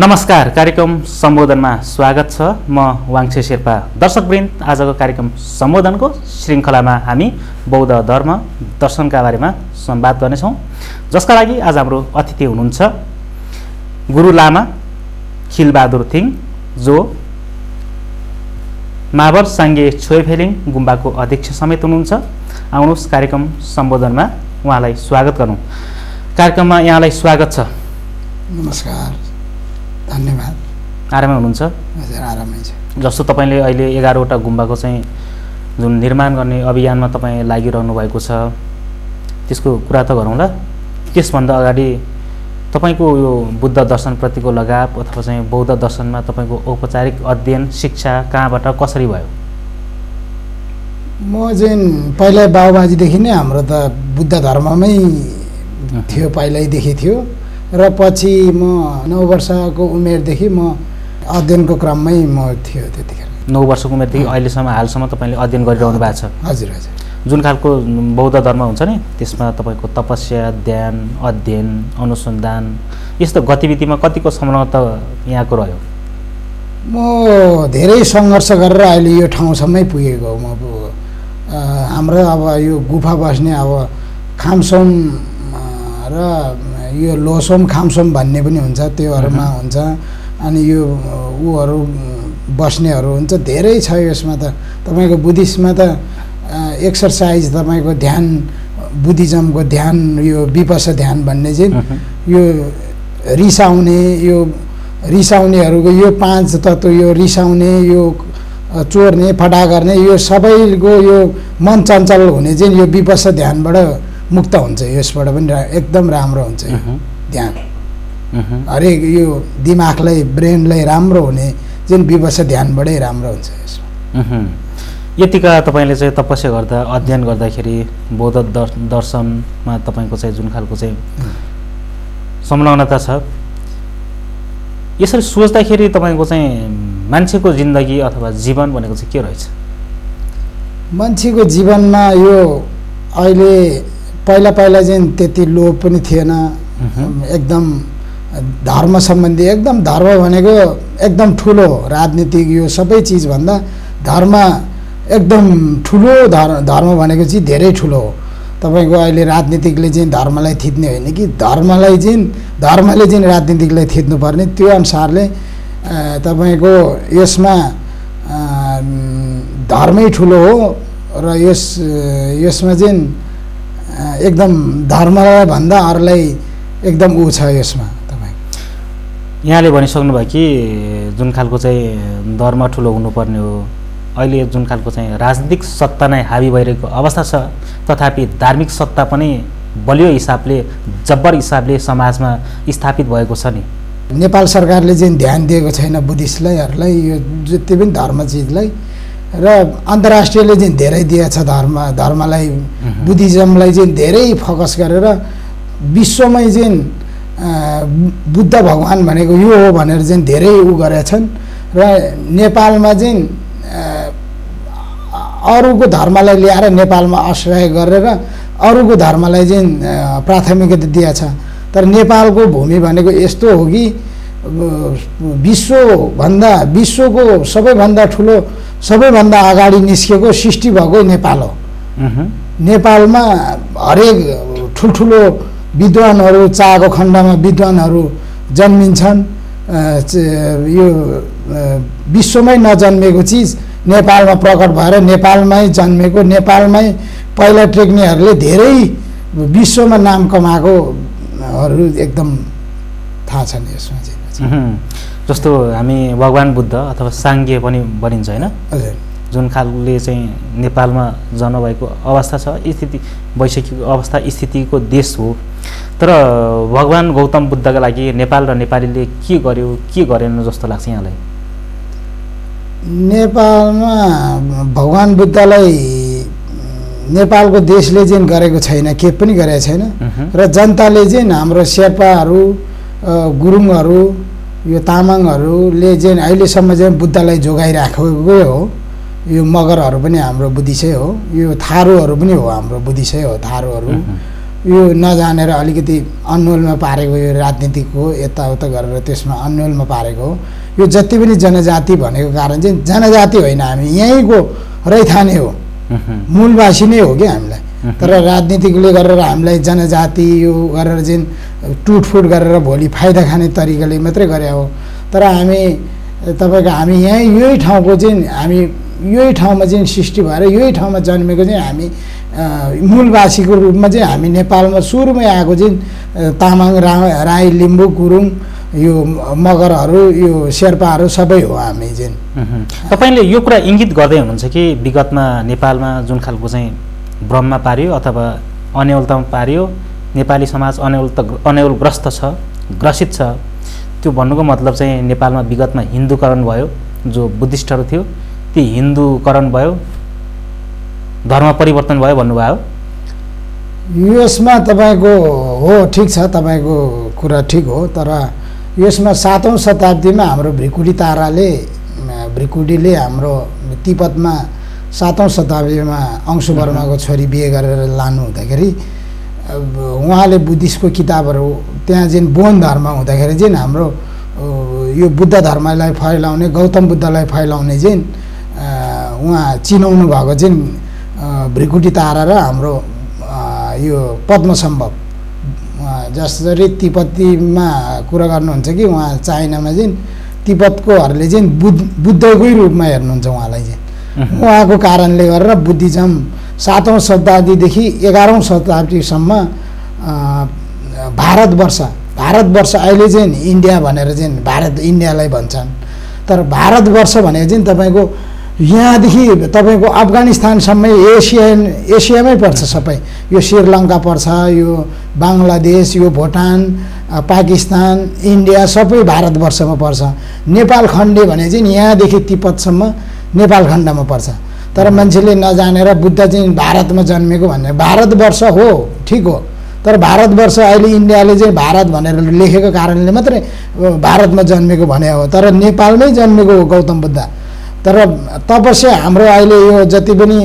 नमस्कार कार्यक्रम सम्बोधनमा स्वागत छ। म वाङ्छे शेर्पा दर्शकवृन्द। आजको कार्यक्रम सम्बोधनको श्रृङ्खलामा हामी बौद्ध धर्म दर्शनका बारेमा संवाद गर्नेछौँ। जसका लागि आज हाम्रो अतिथि हुनुहुन्छ गुरु लामा खिलबहादुर थिङ जो माबर साङ्गे छोएफेलिङ गुम्बाको अध्यक्ष समेत हुनुहुन्छ। आउनुहोस् कार्यक्रम सम्बोधनमा उहाँलाई स्वागत गरौँ। कार्यक्रममा यहाँलाई स्वागत छ। नमस्कार। धन्यवाद। आरामै हुनुहुन्छ? हजुर आरामै छ। जस्तो तपाईँले अहिले एघारवटा गुम्बाको चाहिँ जुन निर्माण गर्ने अभियानमा तपाईँ लागिरहनु भएको छ त्यसको कुरा त गरौँला। त्यसभन्दा अगाडि तपाईँको यो बुद्ध दर्शनप्रतिको लगाव अथवा चाहिँ बौद्ध दर्शनमा तपाईँको औपचारिक अध्ययन शिक्षा कहाँबाट कसरी भयो? म चाहिँ पहिला बाबुबाजीदेखि नै हाम्रो त बुद्ध धर्ममै थियो पहिल्यैदेखि थियो। र पछि म नौ वर्षको उमेरदेखि म अध्ययनको क्रममै म थियो त्यतिखेर। नौ वर्षको उमेरदेखि अहिलेसम्म हालसम्म तपाईँले अध्ययन गरिरहनु भएको छ? हजुर हजुर। जुन खालको बौद्ध धर्म हुन्छ नि त्यसमा तपाईँको तपस्या ध्यान अध्ययन अनुसन्धान यस्तो गतिविधिमा कतिको संलग्नता यहाँको रह्यो? म धेरै सङ्घर्ष गरेर अहिले यो ठाउँसम्मै पुगेको म हाम्रो अब यो गुफा बस्ने अब खामसोम र यो लोसोम खामसोम भन्ने पनि हुन्छ त्योहरूमा हुन्छ। अनि यो ऊहरू बस्नेहरू हुन्छ धेरै छ यसमा त। तपाईँको बुद्धिस्टमा त एक्सर्साइज तपाईँको ध्यान बुद्धिज्मको ध्यान यो विपस ध्यान भन्ने चाहिँ यो रिसाउने यो रिसाउनेहरूको यो पाँच तत्त्व यो रिसाउने यो चोर्ने फटा गर्ने यो सबैको यो मन चञ्चल हुने चाहिँ यो विपस ध्यानबाट मुक्त हुन्छ यसबाट पनि रा- एकदम राम्रो हुन्छ ध्यान। हरेक यो दिमागलाई ब्रेनलाई राम्रो हुने चाहिँ विपस ध्यानबाटै राम्रो हुन्छ यसमा। यतिका तपाईँले चाहिँ तपस्या गर्दा अध्ययन गर्दाखेरि बौद्ध दर् दर्शनमा तपाईँको चाहिँ जुन खालको चाहिँ संलग्नता छ यसरी सोच्दाखेरि तपाईँको चाहिँ मान्छेको जिन्दगी अथवा जीवन भनेको चाहिँ के रहेछ मान्छेको जीवनमा यो अहिले पहिला पहिला चाहिँ त्यति लोभ पनि थिएन। एकदम धर्म सम्बन्धी एकदम धर्म भनेको एकदम ठुलो राजनीतिक यो सबै चिजभन्दा धर्म एकदम ठुलो धर्म धर्म भनेको चाहिँ धेरै ठुलो हो। तपाईँको अहिले राजनीतिकले चाहिँ धर्मलाई थिच्ने होइन कि? धर्मलाई चाहिँ धर्मले चाहिँ राजनीतिकलाई थिच्नुपर्ने त्यो अनुसारले तपाईँको यसमा धर्मै ठुलो हो र यस यसमा चाहिँ एकदम धर्मलाई भन्दा अरूलाई एकदम ऊ छ यसमा तपाईँ। यहाँले भनिसक्नु भयो कि जुन खालको चाहिँ धर्म ठुलो हुनुपर्ने हो अहिले जुन खालको चाहिँ राजनीतिक सत्ता नै हाबी भइरहेको अवस्था छ तथापि धार्मिक सत्ता पनि बलियो हिसाबले जब्बर हिसाबले समाजमा स्थापित भएको छ नि। नेपाल सरकारले चाहिँ ध्यान दिएको छैन बुद्धिस्टलाईहरूलाई यो जति पनि धर्म चिजलाई। र अन्तर्राष्ट्रियले चाहिँ धेरै दिएछ धर्म धर्मलाई। बुद्धिज्मलाई चाहिँ धेरै फोकस गरेर विश्वमै चाहिँ बुद्ध भगवान् भनेको यो हो भनेर चाहिँ धेरै उ गरेछन् र नेपालमा चाहिँ अरूको धर्मलाई ल्याएर नेपालमा आश्रय गरेर अरूको धर्मलाई चाहिँ प्राथमिकता दिएछ तर नेपालको भूमि भनेको यस्तो हो कि विश्वभन्दा विश्वको सबैभन्दा ठुलो सबैभन्दा अगाडि निस्केको सृष्टि भएको नेपाल हो। नेपालमा हरेक ठुल्ठुलो विद्वानहरू चाको खण्डमा विद्वानहरू जन्मिन्छन्। यो विश्वमै नजन्मेको चिज नेपालमा प्रकट भएर नेपालमै जन्मेको नेपालमै पहिला टेक्नेहरूले धेरै विश्वमा नाम कमाएकोहरू एकदम थाहा छन् यसमा चाहिँ। जस्तो हामी भगवान् बुद्ध अथवा साङ्गे पनि भनिन्छ होइन? जुन खालले चाहिँ नेपालमा जन्म भएको अवस्था छ स्थिति वैश्विक अवस्था स्थितिको देश हो। तर भगवान् गौतम बुद्धका लागि नेपाल र नेपालीले के गर्यो के गरेन जस्तो लाग्छ यहाँलाई? नेपालमा भगवान् बुद्धलाई नेपालको देशले चाहिँ गरेको छैन के पनि गरेको छैन। र जनताले चाहिँ हाम्रो शेर्पाहरू गुरुङहरू यो तामाङहरूले चाहिँ अहिलेसम्म चाहिँ बुद्धलाई जोगाइराखेकै हो। यो मगरहरू पनि हाम्रो बुद्धिसै हो। यो थारूहरू पनि हो हाम्रो बुद्धिसै हो थारूहरू। यो नजानेर अलिकति अन्यलमा पारेको यो राजनीतिको यताउता गरेर त्यसमा अन्यलमा पारेको हो। यो जति पनि जनजाति भनेको कारण चाहिँ जनजाति होइन हामी। यहीँको रैथाने हो। मूलवासी नै हो कि हामीलाई। तर राजनीतिकले गरेर हामीलाई जनजाति यो गरेर चाहिँ टुटफुट गरेर भोलि फाइदा खाने तरिकाले मात्रै गरे हो तर हामी तपाईँको हामी यहीँ यही ठाउँको चाहिँ हामी यही ठाउँमा चाहिँ सृष्टि भएर यही ठाउँमा जन्मेको चाहिँ हामी मूलवासीको रूपमा चाहिँ हामी नेपालमा सुरुमै आएको चाहिँ तामाङ राई लिम्बू गुरुङ यो मगरहरू यो शेर्पाहरू सबै हो हामी चाहिँ। तपाईँले यो कुरा इङ्गित गर्दै हुनुहुन्छ कि विगतमा नेपालमा जुन खालको चाहिँ भ्रममा पारियो अथवा अन्यलतामा पारियो नेपाली समाज अन्यल अन्यलग्रस्त छ ग्रसित छ त्यो भन्नुको मतलब चाहिँ नेपालमा विगतमा हिन्दूकरण भयो जो बुद्धिस्टहरू थियो ती हिन्दूकरण भयो धर्म परिवर्तन भयो भन्नुभयो। यसमा तपाईँको हो ठिक छ तपाईँको कुरा ठिक हो तर यसमा सातौँ शताब्दीमा हाम्रो भ्रिकुटी ताराले अम, भ्रिकुटीले हाम्रो तिब्बतमा सातौँ शताब्दीमा अंशु वर्माको छोरी बिहे गरेर लानु हुँदाखेरि उहाँले बुद्धिस्टको किताबहरू त्यहाँ चाहिँ बोन धर्म हुँदाखेरि चाहिँ हाम्रो यो बुद्ध धर्मलाई फैलाउने गौतम बुद्धलाई फैलाउने अ, उहाँ चिनाउनु भएको अ, भ्रिकुटी तारा र हाम्रो यो पद्मसम्भव। जसरी तिब्बतीमा कुरा गर्नुहुन्छ कि उहाँ चाइनामा चाहिँ तिब्बतकोहरूले चाहिँ बुद्ध बुद्धकै रूपमा हेर्नुहुन्छ उहाँलाई चाहिँ। उहाँको कारणले गरेर बुद्धिज्म सातौँ शताब्दीदेखि एघारौँ शताब्दीसम्म भारतवर्ष भारतवर्ष अहिले चाहिँ इन्डिया भनेर चाहिँ भारत इन्डियालाई भन्छन्। तर भारतवर्ष भनेको चाहिँ तपाईँको यहाँदेखि तपाईँको अफगानिस्तानसम्मै एसियन एसियामै पर्छ सबै। यो श्रीलङ्का पर्छ यो बङ्गलादेश यो भुटान पाकिस्तान इन्डिया सबै भारतवर्षमा पर्छ। नेपाल खण्डे भने चाहिँ यहाँदेखि तिब्बतसम्म नेपाल खण्डमा पर्छ। तर मान्छेले नजानेर बुद्ध चाहिँ भारतमा जन्मेको भन्ने भारतवर्ष हो ठिक हो। तर भारतवर्ष अहिले इन्डियाले चाहिँ भारत भनेर लेखेको कारणले मात्रै भारतमा जन्मेको भने हो। तर नेपालमै जन्मेको हो गौतम बुद्ध। तर तपस्या हाम्रो अहिले यो जति पनि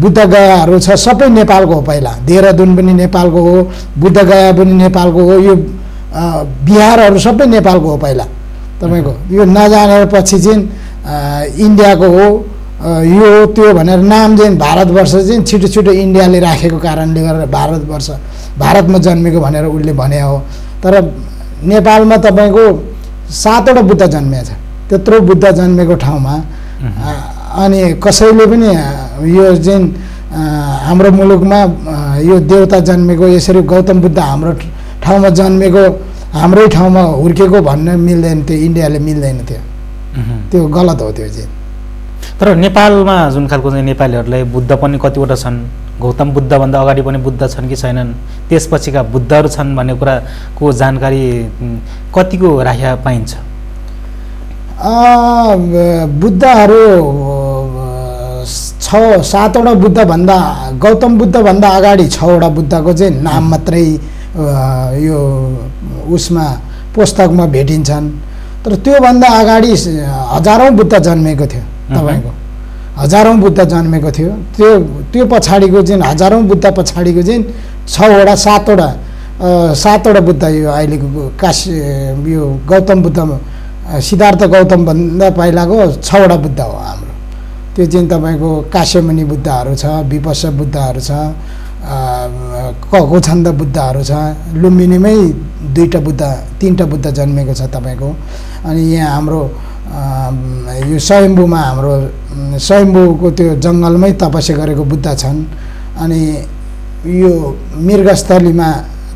बुद्ध गयाहरू छ सबै नेपालको हो पहिला। देहरादुन पनि नेपालको हो बुद्ध गया पनि नेपालको हो यो बिहारहरू सबै नेपालको हो पहिला। तपाईँको यो नजानेर पछि चाहिँ इन्डियाको हो। यो हो त्यो भनेर नाम चाहिँ भारतवर्ष चाहिँ छिटो छिटो इन्डियाले राखेको कारणले गरेर भारतवर्ष भारतमा जन्मेको भनेर उसले भने हो। तर नेपालमा तपाईँको सातवटा बुद्ध जन्मिएको छ। त्यत्रो बुद्ध जन्मेको ठाउँमा। अनि कसैले पनि यो चाहिँ अ, हाम्रो मुलुकमा यो देवता जन्मेको यसरी गौतम बुद्ध हाम्रो ठाउँमा जन्मेको हाम्रै ठाउँमा हुर्केको भन्न मिल्दैन थियो इन्डियाले मिल्दैन थियो। त्यो गलत हो त्यो चाहिँ। तर नेपालमा जुन खालको चाहिँ नेपालीहरूलाई बुद्ध पनि कतिवटा छन् गौतम बुद्धभन्दा अगाडि पनि बुद्ध छन् कि छैनन् त्यसपछिका बुद्धहरू छन् भन्ने कुराको जानकारी कतिको राख्या पाइन्छ? बुद्धहरू छ सातवटा बुद्धभन्दा गौतम बुद्धभन्दा अगाडि छवटा बुद्धको चाहिँ नाम मात्रै यो उसमा पुस्तकमा भेटिन्छन्। तर त्योभन्दा अगाडि हजारौँ बुद्ध जन्मेको थियो तपाईँको। हजारौँ बुद्ध जन्मेको थियो। त्यो त्यो पछाडिको चाहिँ हजारौँ बुद्ध पछाडिको चाहिँ छवटा सातवटा सातवटा बुद्ध यो अहिलेको काशी यो गौतम बुद्ध सिद्धार्थ गौतमभन्दा पहिलाको छवटा बुद्ध हो हाम्रो। त्यो चाहिँ तपाईँको काश्यमुनि बुद्धहरू छ विपस्स बुद्धहरू छ ककुछन्द बुद्धहरू छ। लुम्बिनीमै दुईवटा बुद्ध तिनवटा बुद्ध जन्मेको छ तपाईँको। अनि यहाँ हाम्रो यो स्वयम्भूमा हाम्रो अम, स्वयम्भूको त्यो जङ्गलमै तपस्या गरेको बुद्ध छन्। अनि यो मृगस्थलीमा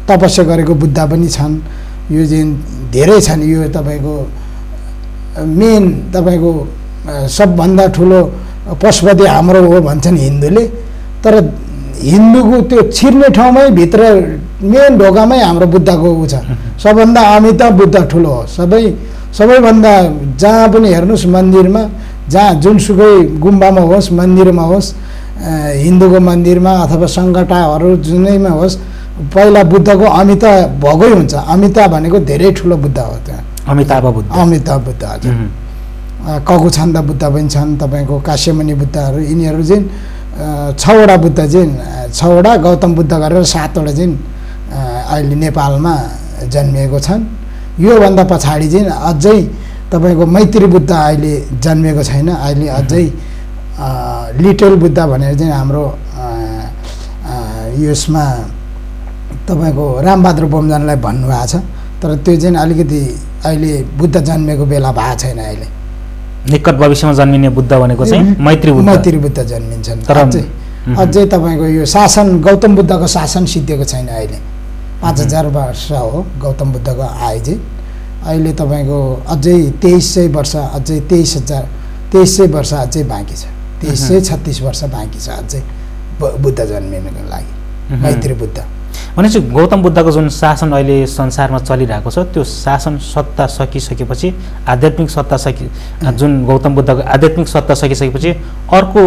तपस्या गरेको बुद्ध पनि छन्। यो चाहिँ धेरै छन् यो तपाईँको मेन तपाईँको सबभन्दा ठुलो पशुपति हाम्रो हो भन्छन् हिन्दूले। तर हिन्दूको त्यो छिर्ने ठाउँमै भित्र मेन ढोकामै हाम्रो बुद्धको ऊ छ। सबभन्दा अमित बुद्ध ठुलो हो। सबै सबैभन्दा जहाँ पनि हेर्नुहोस् मन्दिरमा जहाँ जुनसुकै गुम्बामा होस् मन्दिरमा होस् हिन्दूको मन्दिरमा अथवा सङ्कटाहरू जुनैमा होस् पहिला बुद्धको अमित भोगै हुन्छ। अमिता भनेको धेरै ठुलो बुद्ध हो त्यहाँ अमिताभ बुद्ध। अमिताभ बुद्ध हजुर। ककुछन्द बुद्ध पनि छन् तपाईँको काश्यमुनि बुद्धहरू यिनीहरू चाहिँ छवटा बुद्ध चाहिँ छवटा गौतम बुद्ध गरेर सातवटा चाहिँ अहिले नेपालमा जन्मिएको छन्। योभन्दा पछाडि चाहिँ अझै तपाईँको मैत्री बुद्ध अहिले जन्मिएको छैन। अहिले अझै लिटल बुद्ध भनेर चाहिँ हाम्रो यसमा तपाईँको रामबहादुर बोमजनलाई भन्नुभएको छ। तर त्यो चाहिँ अलिकति अहिले बुद्ध जन्मेको बेला भएको छैन अहिले। निकट भविष्यमा जन्मिने बुद्ध भनेको चाहिँ मैत्री बुद्ध। मैत्री बुद्ध जन्मिन्छन्। तर- अझै तपाईँको यो शासन गौतम बुद्धको शासन सिद्धिएको छैन अहिले। पाँच। हजार वर्ष हो गौतम बुद्धको चाहिँ अहिले तपाईँको अझै तेइस सय वर्ष अझै तेइस हजार तेइस सय वर्ष अझै बाँकी छ। तेइस सय छत्तिस वर्ष बाँकी छ अझै बुद्ध जन्मिनको लागि। मैत्री बुद्ध। भनेपछि गौतम बुद्धको जुन शासन अहिले संसारमा चलिरहेको छ त्यो शासन सत्ता सकिसकेपछि आध्यात्मिक सत्ता सकि जुन गौतम बुद्धको आध्यात्मिक सत्ता सकिसकेपछि अर्को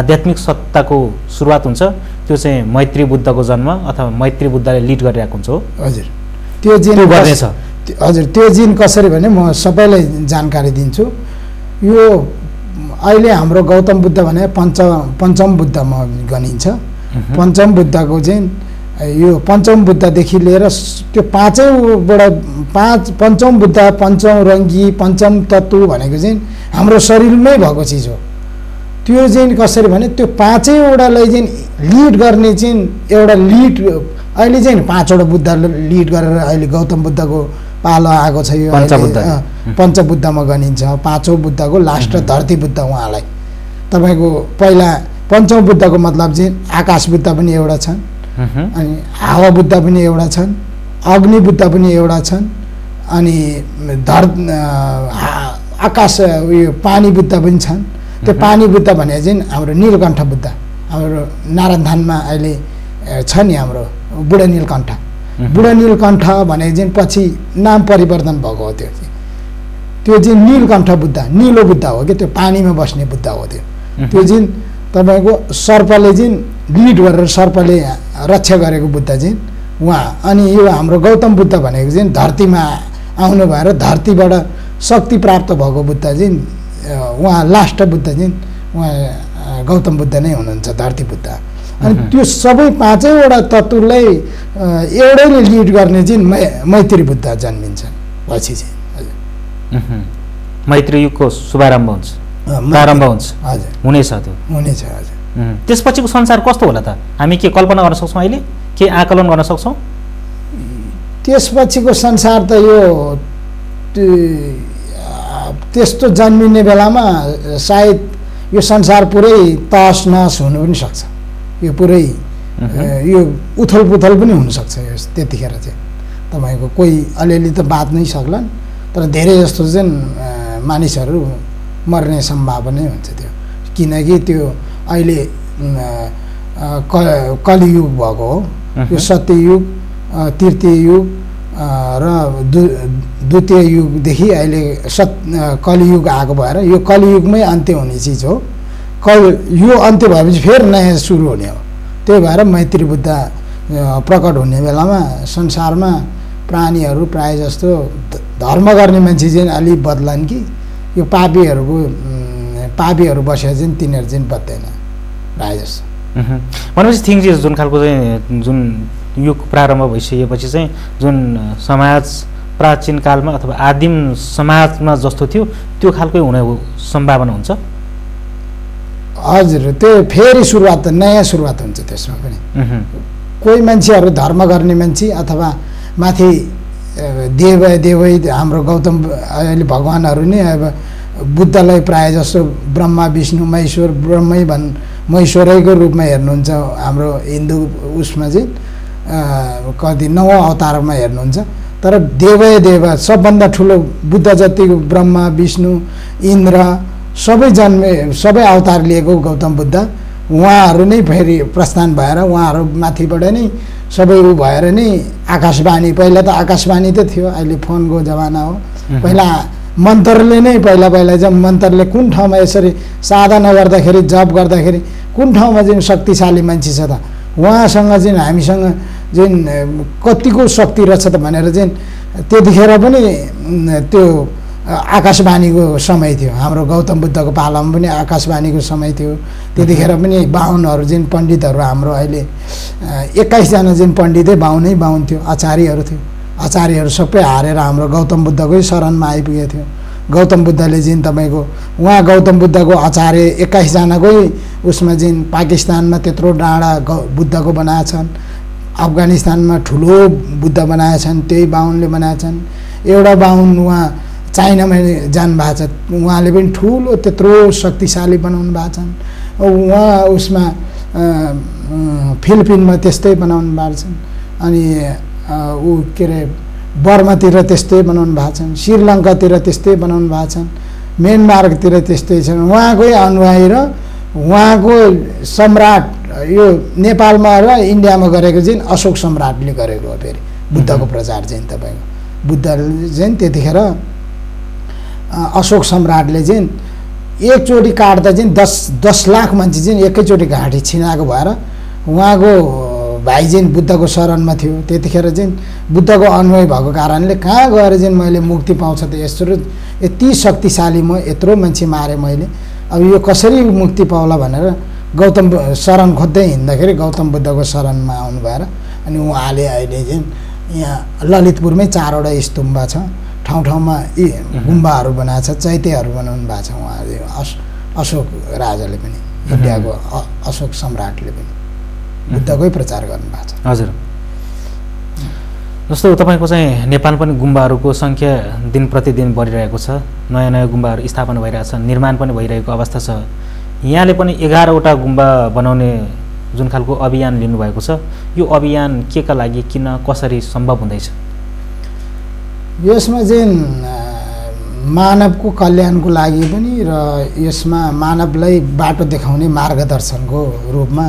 आध्यात्मिक सत्ताको सुरुवात हुन्छ त्यो चाहिँ मैत्री बुद्धको जन्म अथवा मैत्री बुद्धले लिड गरिरहेको हुन्छ हो। हजुर। त्यो जिन गर्नेछ। हजुर त्यो जिन कसरी भने म सबैलाई जानकारी दिन्छु। यो अहिले हाम्रो गौतम बुद्ध भने पञ्च पञ्चम बुद्धमा गनिन्छ। पञ्चम बुद्धको चाहिँ यो पञ्चम बुद्धदेखि लिएर त्यो पाँचैबाट पाँच पञ्चम बुद्ध पञ्चम रङ्गी पञ्चम तत्त्व भनेको चाहिँ हाम्रो शरीरमै भएको चिज हो। त्यो चाहिँ कसरी भने त्यो पाँचैवटालाई चाहिँ लिड गर्ने चाहिँ एउटा लिड अहिले चाहिँ पाँचवटा बुद्ध लिड गरेर अहिले गौतम बुद्धको पालो आएको छ यो पञ्चबुद्धमा गनिन्छ पाँचौँ बुद्धको लास्ट र धरती बुद्ध उहाँलाई। तपाईँको पहिला पञ्चौँ बुद्धको मतलब चाहिँ आकाश बुद्ध पनि एउटा छन्। अनि हावा बुद्ध पनि एउटा छन् अग्नि बुद्ध पनि एउटा छन् अनि धर आकाश उयो पानी बुद्ध पनि छन् त्यो। पानी बुद्ध भने चाहिँ हाम्रो नीलकण्ठ बुद्ध हाम्रो नारायणधानमा अहिले छ नि हाम्रो बुढा नीलकण्ठ। बुढा नीलकण्ठ भने चाहिँ पछि नाम परिवर्तन भएको हो त्यो चाहिँ त्यो चाहिँ नीलकण्ठ बुद्ध निलो बुद्ध हो कि त्यो पानीमा बस्ने बुद्ध हो त्यो। त्यो चाहिँ तपाईँको सर्पले चाहिँ लिड गरेर सर्पले रक्षा गरेको बुद्ध चाहिँ उहाँ। अनि यो हाम्रो गौतम बुद्ध भनेको चाहिँ धरतीमा आउनु भएर धरतीबाट शक्ति प्राप्त भएको बुद्ध चाहिँ उहाँ लास्ट बुद्ध चाहिँ उहाँ गौतम बुद्ध नै हुनुहुन्छ धरती बुद्ध। अनि। त्यो सबै पाँचैवटा तत्त्वलाई एउटैले लिड गर्ने चाहिँ मै मैत्री बुद्ध जन्मिन्छ पछि चाहिँ। हजुर। मैत्री युगको शुभारम्भ हुन्छ। प्रारम्भ हुन्छ। हजुर। हुनेछ त्यो। हुनेछ हजुर। त्यसपछिको संसार कस्तो होला त? हामी के कल्पना गर्न सक्छौँ अहिले? के आकलन गर्न सक्छौँ? त्यसपछिको संसार त यो त्यस्तो जन्मिने बेलामा सायद यो संसार पुरै तहस नहस हुनु पनि सक्छ। यो पुरै यो उथल पुथल पनि हुनसक्छ यो त्यतिखेर चाहिँ। तपाईँको कोही अलिअलि त बाँच्नै सक्लान् तर धेरै जस्तो चाहिँ मानिसहरू मर्ने सम्भावनै हुन्छ त्यो। किनकि त्यो अहिले क कलियुग भएको हो। यो। सत्ययुग तृतीय युग र दु द्वितीय युगदेखि अहिले सत् कलियुग आएको भएर यो कलियुगमै अन्त्य हुने चिज हो। कल यो अन्त्य भएपछि फेरि नयाँ सुरु हुने हो। त्यही भएर मैत्री बुद्ध प्रकट हुने बेलामा संसारमा प्राणीहरू प्राय जस्तो धर्म गर्ने मान्छे चाहिँ अलिक बदलान् कि यो पापीहरूको पापीहरू बसेर चाहिँ तिनीहरू चाहिँ बत्दैन प्राय जस्तो मह्म। भनेपछि थिङ्स इज जुन खालको चाहिँ जुन युग प्रारम्भ भइसकेपछि चाहिँ जुन समाज प्राचीन कालमा अथवा आदिम समाजमा जस्तो थियो त्यो खालकै हुने सम्भावना हुन्छ हजुर त्यो फेरि सुरुवात नयाँ सुरुवात हुन्छ त्यसमा पनि। कोही मान्छेहरू धर्म गर्ने मान्छे अथवा माथि देव देवै हाम्रो गौतम अहिले भगवान्हरू नै अब बुद्धलाई प्रायः जस्तो ब्रह्मा विष्णु महेश्वर ब्रह्मै भन् महेश्वरैको रूपमा हेर्नुहुन्छ हाम्रो हिन्दू उसमा चाहिँ कति नौ अवतारमा हेर्नुहुन्छ तर देवै देव सबभन्दा ठुलो बुद्ध जतिको ब्रह्मा विष्णु इन्द्र सबै जन्मे सबै अवतार लिएको गौतम बुद्ध उहाँहरू नै फेरि प्रस्थान भएर उहाँहरू माथिबाट नै सबै ऊ भएर नै आकाशवाणी पहिला त आकाशवाणी त थियो अहिले फोनको जमाना हो। पहिला मन्त्रले नै पहिला पहिला चाहिँ मन्त्रले कुन ठाउँमा यसरी साधना गर्दाखेरि जप गर्दाखेरि कुन ठाउँमा चाहिँ शक्तिशाली मान्छे छ त? उहाँसँग चाहिँ हामीसँग चाहिँ कतिको शक्ति रहेछ त भनेर चाहिँ त्यतिखेर पनि त्यो आकाशवाणीको समय थियो। हाम्रो गौतम बुद्धको पालामा पनि आकाशवाणीको समय थियो। त्यतिखेर पनि बाहुनहरू जुन पण्डितहरू हाम्रो अहिले एक्काइसजना जुन पण्डितै बाहुनै बाहुन थियो आचार्यहरू थियो। आचार्यहरू सबै हारेर हाम्रो गौतम बुद्धकै शरणमा आइपुगेको थियो। गौतम बुद्धले जुन तपाईँको उहाँ गौतम बुद्धको आचार्य एक्काइसजनाकै उसमा जुन पाकिस्तानमा त्यत्रो डाँडा बुद्धको बनाएछन् अफगानिस्तानमा ठुलो बुद्ध बनाएछन् त्यही बाहुनले बनाएछन् एउटा बाहुन उहाँ चाइनामा जानुभएको छ उहाँले पनि ठुलो त्यत्रो शक्तिशाली बनाउनु भएको छन्। उहाँ उसमा फिलिपिनमा त्यस्तै बनाउनु भएको छन्। अनि ऊ के अरे बर्मातिर त्यस्तै बनाउनु भएको छन् श्रीलङ्कातिर त्यस्तै बनाउनु भएको छन् म्यानमारतिर त्यस्तै छन्। उहाँकै अनुयायी र उहाँको सम्राट यो नेपालमा र इन्डियामा गरेको चाहिँ अशोक सम्राटले गरेको हो फेरि बुद्धको प्रचार चाहिँ तपाईँको। बुद्धले चाहिँ त्यतिखेर अशोक सम्राटले चाहिँ एकचोटि काट्दा चाहिँ दस दस लाख मान्छे चाहिँ एकैचोटि घाँटी छिनाएको भएर उहाँको भाइ चाहिँ बुद्धको शरणमा थियो। त्यतिखेर चाहिँ बुद्धको अनुयायी भएको कारणले कहाँ गएर चाहिँ मैले मुक्ति पाउँछ त यस्तो यति शक्तिशाली म यत्रो मान्छे मारेँ मैले। अब यो कसरी मुक्ति पाउला भनेर गौतम शरण खोज्दै हिँड्दाखेरि गौतम बुद्धको शरणमा आउनु भएर अनि उहाँले अहिले चाहिँ यहाँ ललितपुरमै चारवटा स्तुम्ब छ। ठाउँ ठाउँमा यी गुम्बाहरू बनाएको छ चैतेहरू बनाउनु भएको छ उहाँले। अश अशोक राजाले पनि इन्डियाको अशोक सम्राटले पनि। बुद्धकै प्रचार गर्नुभएको छ। हजुर। जस्तो तपाईँको चाहिँ नेपाल पनि गुम्बाहरूको सङ्ख्या दिन प्रतिदिन बढिरहेको छ नयाँ नयाँ गुम्बाहरू स्थापना भइरहेको छ निर्माण पनि भइरहेको अवस्था छ। यहाँले पनि एघारवटा गुम्बा बनाउने जुन खालको अभियान लिनुभएको छ यो अभियान के का लागि किन कसरी सम्भव हुँदैछ? यसमा चाहिँ मानवको कल्याणको लागि पनि र यसमा मानवलाई बाटो देखाउने मार्गदर्शनको रूपमा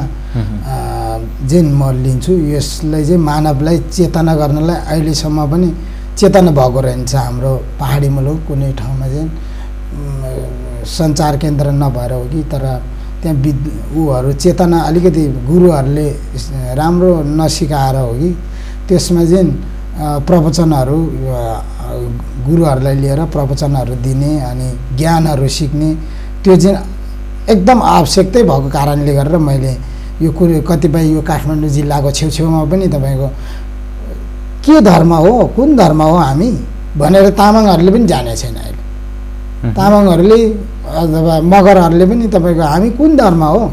जुन म लिन्छु यसलाई चाहिँ मानवलाई चेतना गर्नलाई अहिलेसम्म पनि चेतना भएको रहन्छ हाम्रो पहाडी मुलुक कुनै ठाउँमा चाहिँ सञ्चार केन्द्र नभएर हो कि तर त्यहाँ विद ऊहरू चेतना अलिकति गुरुहरूले राम्रो नसिकाएर हो कि त्यसमा चाहिँ प्रवचनहरू गुरुहरूलाई लिएर प्रवचनहरू दिने अनि ज्ञानहरू सिक्ने त्यो चाहिँ एकदम आवश्यकतै भएको कारणले गरेर मैले यो कुरो कतिपय यो काठमाडौँ जिल्लाको छेउछेउमा पनि तपाईँको के धर्म हो कुन धर्म हो हामी भनेर तामाङहरूले पनि जाने छैन अहिले। तामाङहरूले अथवा मगरहरूले पनि तपाईँको हामी कुन धर्म हो?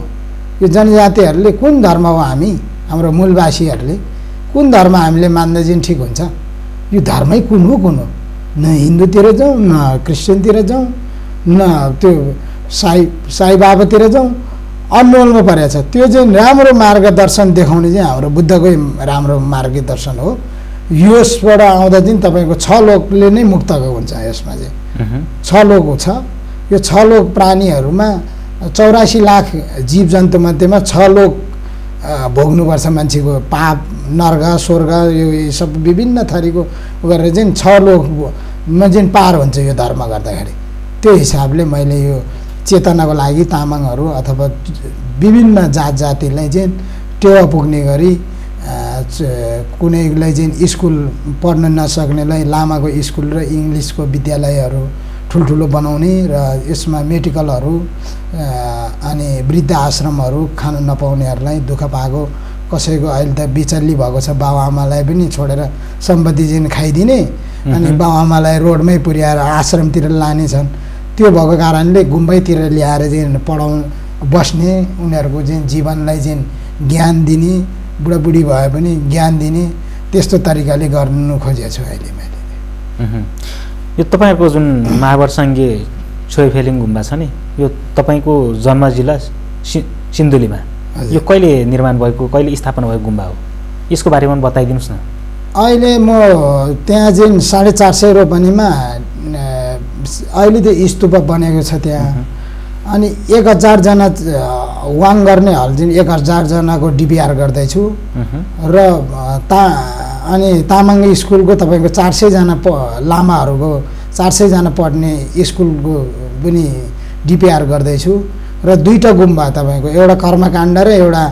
यो जनजातिहरूले कुन धर्म हो हामी हाम्रो मूलवासीहरूले कुन धर्म हामीले मान्दा चाहिँ ठिक हुन्छ। यो धर्मै कुन हो कुन हो? न हिन्दूतिर जाउँ न क्रिस्चियनतिर जाउँ न त्यो साई साई बाबातिर जाउँ अनमोलमा परेको छ। त्यो चाहिँ राम्रो मार्गदर्शन देखाउने चाहिँ हाम्रो बुद्धकै राम्रो मार्गदर्शन हो। यसबाट आउँदा चाहिँ तपाईँको छ लोकले नै मुक्त हुन्छ यसमा चाहिँ। छ लोक छ। यो छ लोक प्राणीहरूमा चौरासी लाख जीव जन्तुमध्येमा छ लोक भोग्नुपर्छ मान्छेको पाप नर्ग स्वर्ग यो सब विभिन्न थरीको गरेर चाहिँ छ लोकमा चाहिँ पार हुन्छ यो धर्म गर्दाखेरि। त्यो हिसाबले मैले यो चेतनाको लागि तामाङहरू अथवा विभिन्न जात जातिलाई चाहिँ टेवा पुग्ने गरी कुनैलाई चाहिँ स्कुल पढ्न नसक्नेलाई लामाको स्कुल र इङ्ग्लिसको विद्यालयहरू ठुल्ठुलो बनाउने र यसमा मेडिकलहरू अनि वृद्ध आश्रमहरू खानु नपाउनेहरूलाई दुःख पाएको कसैको अहिले त बिचल्ली भएको छ बाबुआमालाई पनि छोडेर सम्पत्ति चाहिँ खाइदिने अनि बाबुआमालाई रोडमै पुर्याएर आश्रमतिर लाने छन्। त्यो भएको कारणले गुम्बैतिर ल्याएर चाहिँ पढाउनु बस्ने उनीहरूको चाहिँ जीवनलाई चाहिँ ज्ञान दिने बुढाबुढी भए पनि ज्ञान दिने त्यस्तो तरिकाले गर्नु खोजेको छु अहिले मैले। यो तपाईँहरूको जुन महावर साङ्गे छोइफेलिङ गुम्बा छ नि यो तपाईँको जन्म जिल्ला सि सिन्धुलीमा। यो कहिले निर्माण भएको कहिले स्थापना भएको गुम्बा हो? यसको बारेमा बताइदिनुहोस् न। अहिले म त्यहाँ चाहिँ साढे चार सय रोपनीमा अहिले त स्तूप बनेको छ त्यहाँ। अनि एक हजारजना वाङ गर्नेहरू चाहिँ एक हजारजनाको डिपिआर गर्दैछु। र ता अनि तामाङ स्कुलको तपाईँको चार सयजना प लामाहरूको चार सयजना पढ्ने स्कुलको पनि डिपिआर गर्दैछु। र दुईवटा गुम्बा तपाईँको एउटा कर्मकाण्ड र एउटा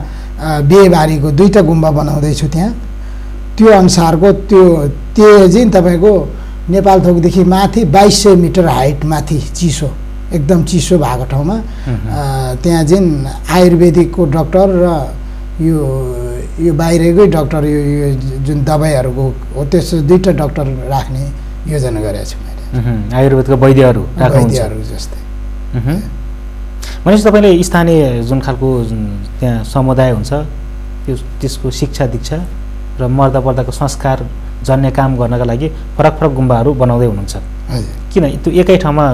बिहेबारीको दुईवटा गुम्बा बनाउँदैछु त्यहाँ। त्यो अनुसारको त्यो त्यो चाहिँ तपाईँको नेपाल थोकदेखि माथि बाइस सय मिटर हाइट माथि चिसो एकदम चिसो भएको ठाउँमा त्यहाँ चाहिँ आयुर्वेदिकको डक्टर र यो यो बाहिरकै डक्टर यो यो जुन दबाईहरूको हो त्यस्तो दुईवटा डक्टर राख्ने योजना गरेको छु मैले। आयुर्वेदका वैद्यहरू वैद्यहरू जस्तै। भनेपछि तपाईँले स्थानीय जुन खालको जुन त्यहाँ समुदाय हुन्छ त्यो त्यसको शिक्षा दीक्षा र मर्दा पर्दाको संस्कार जन्य काम गर्नका लागि फरक फरक गुम्बाहरू बनाउँदै हुनुहुन्छ। किन? त्यो एकै ठाउँमा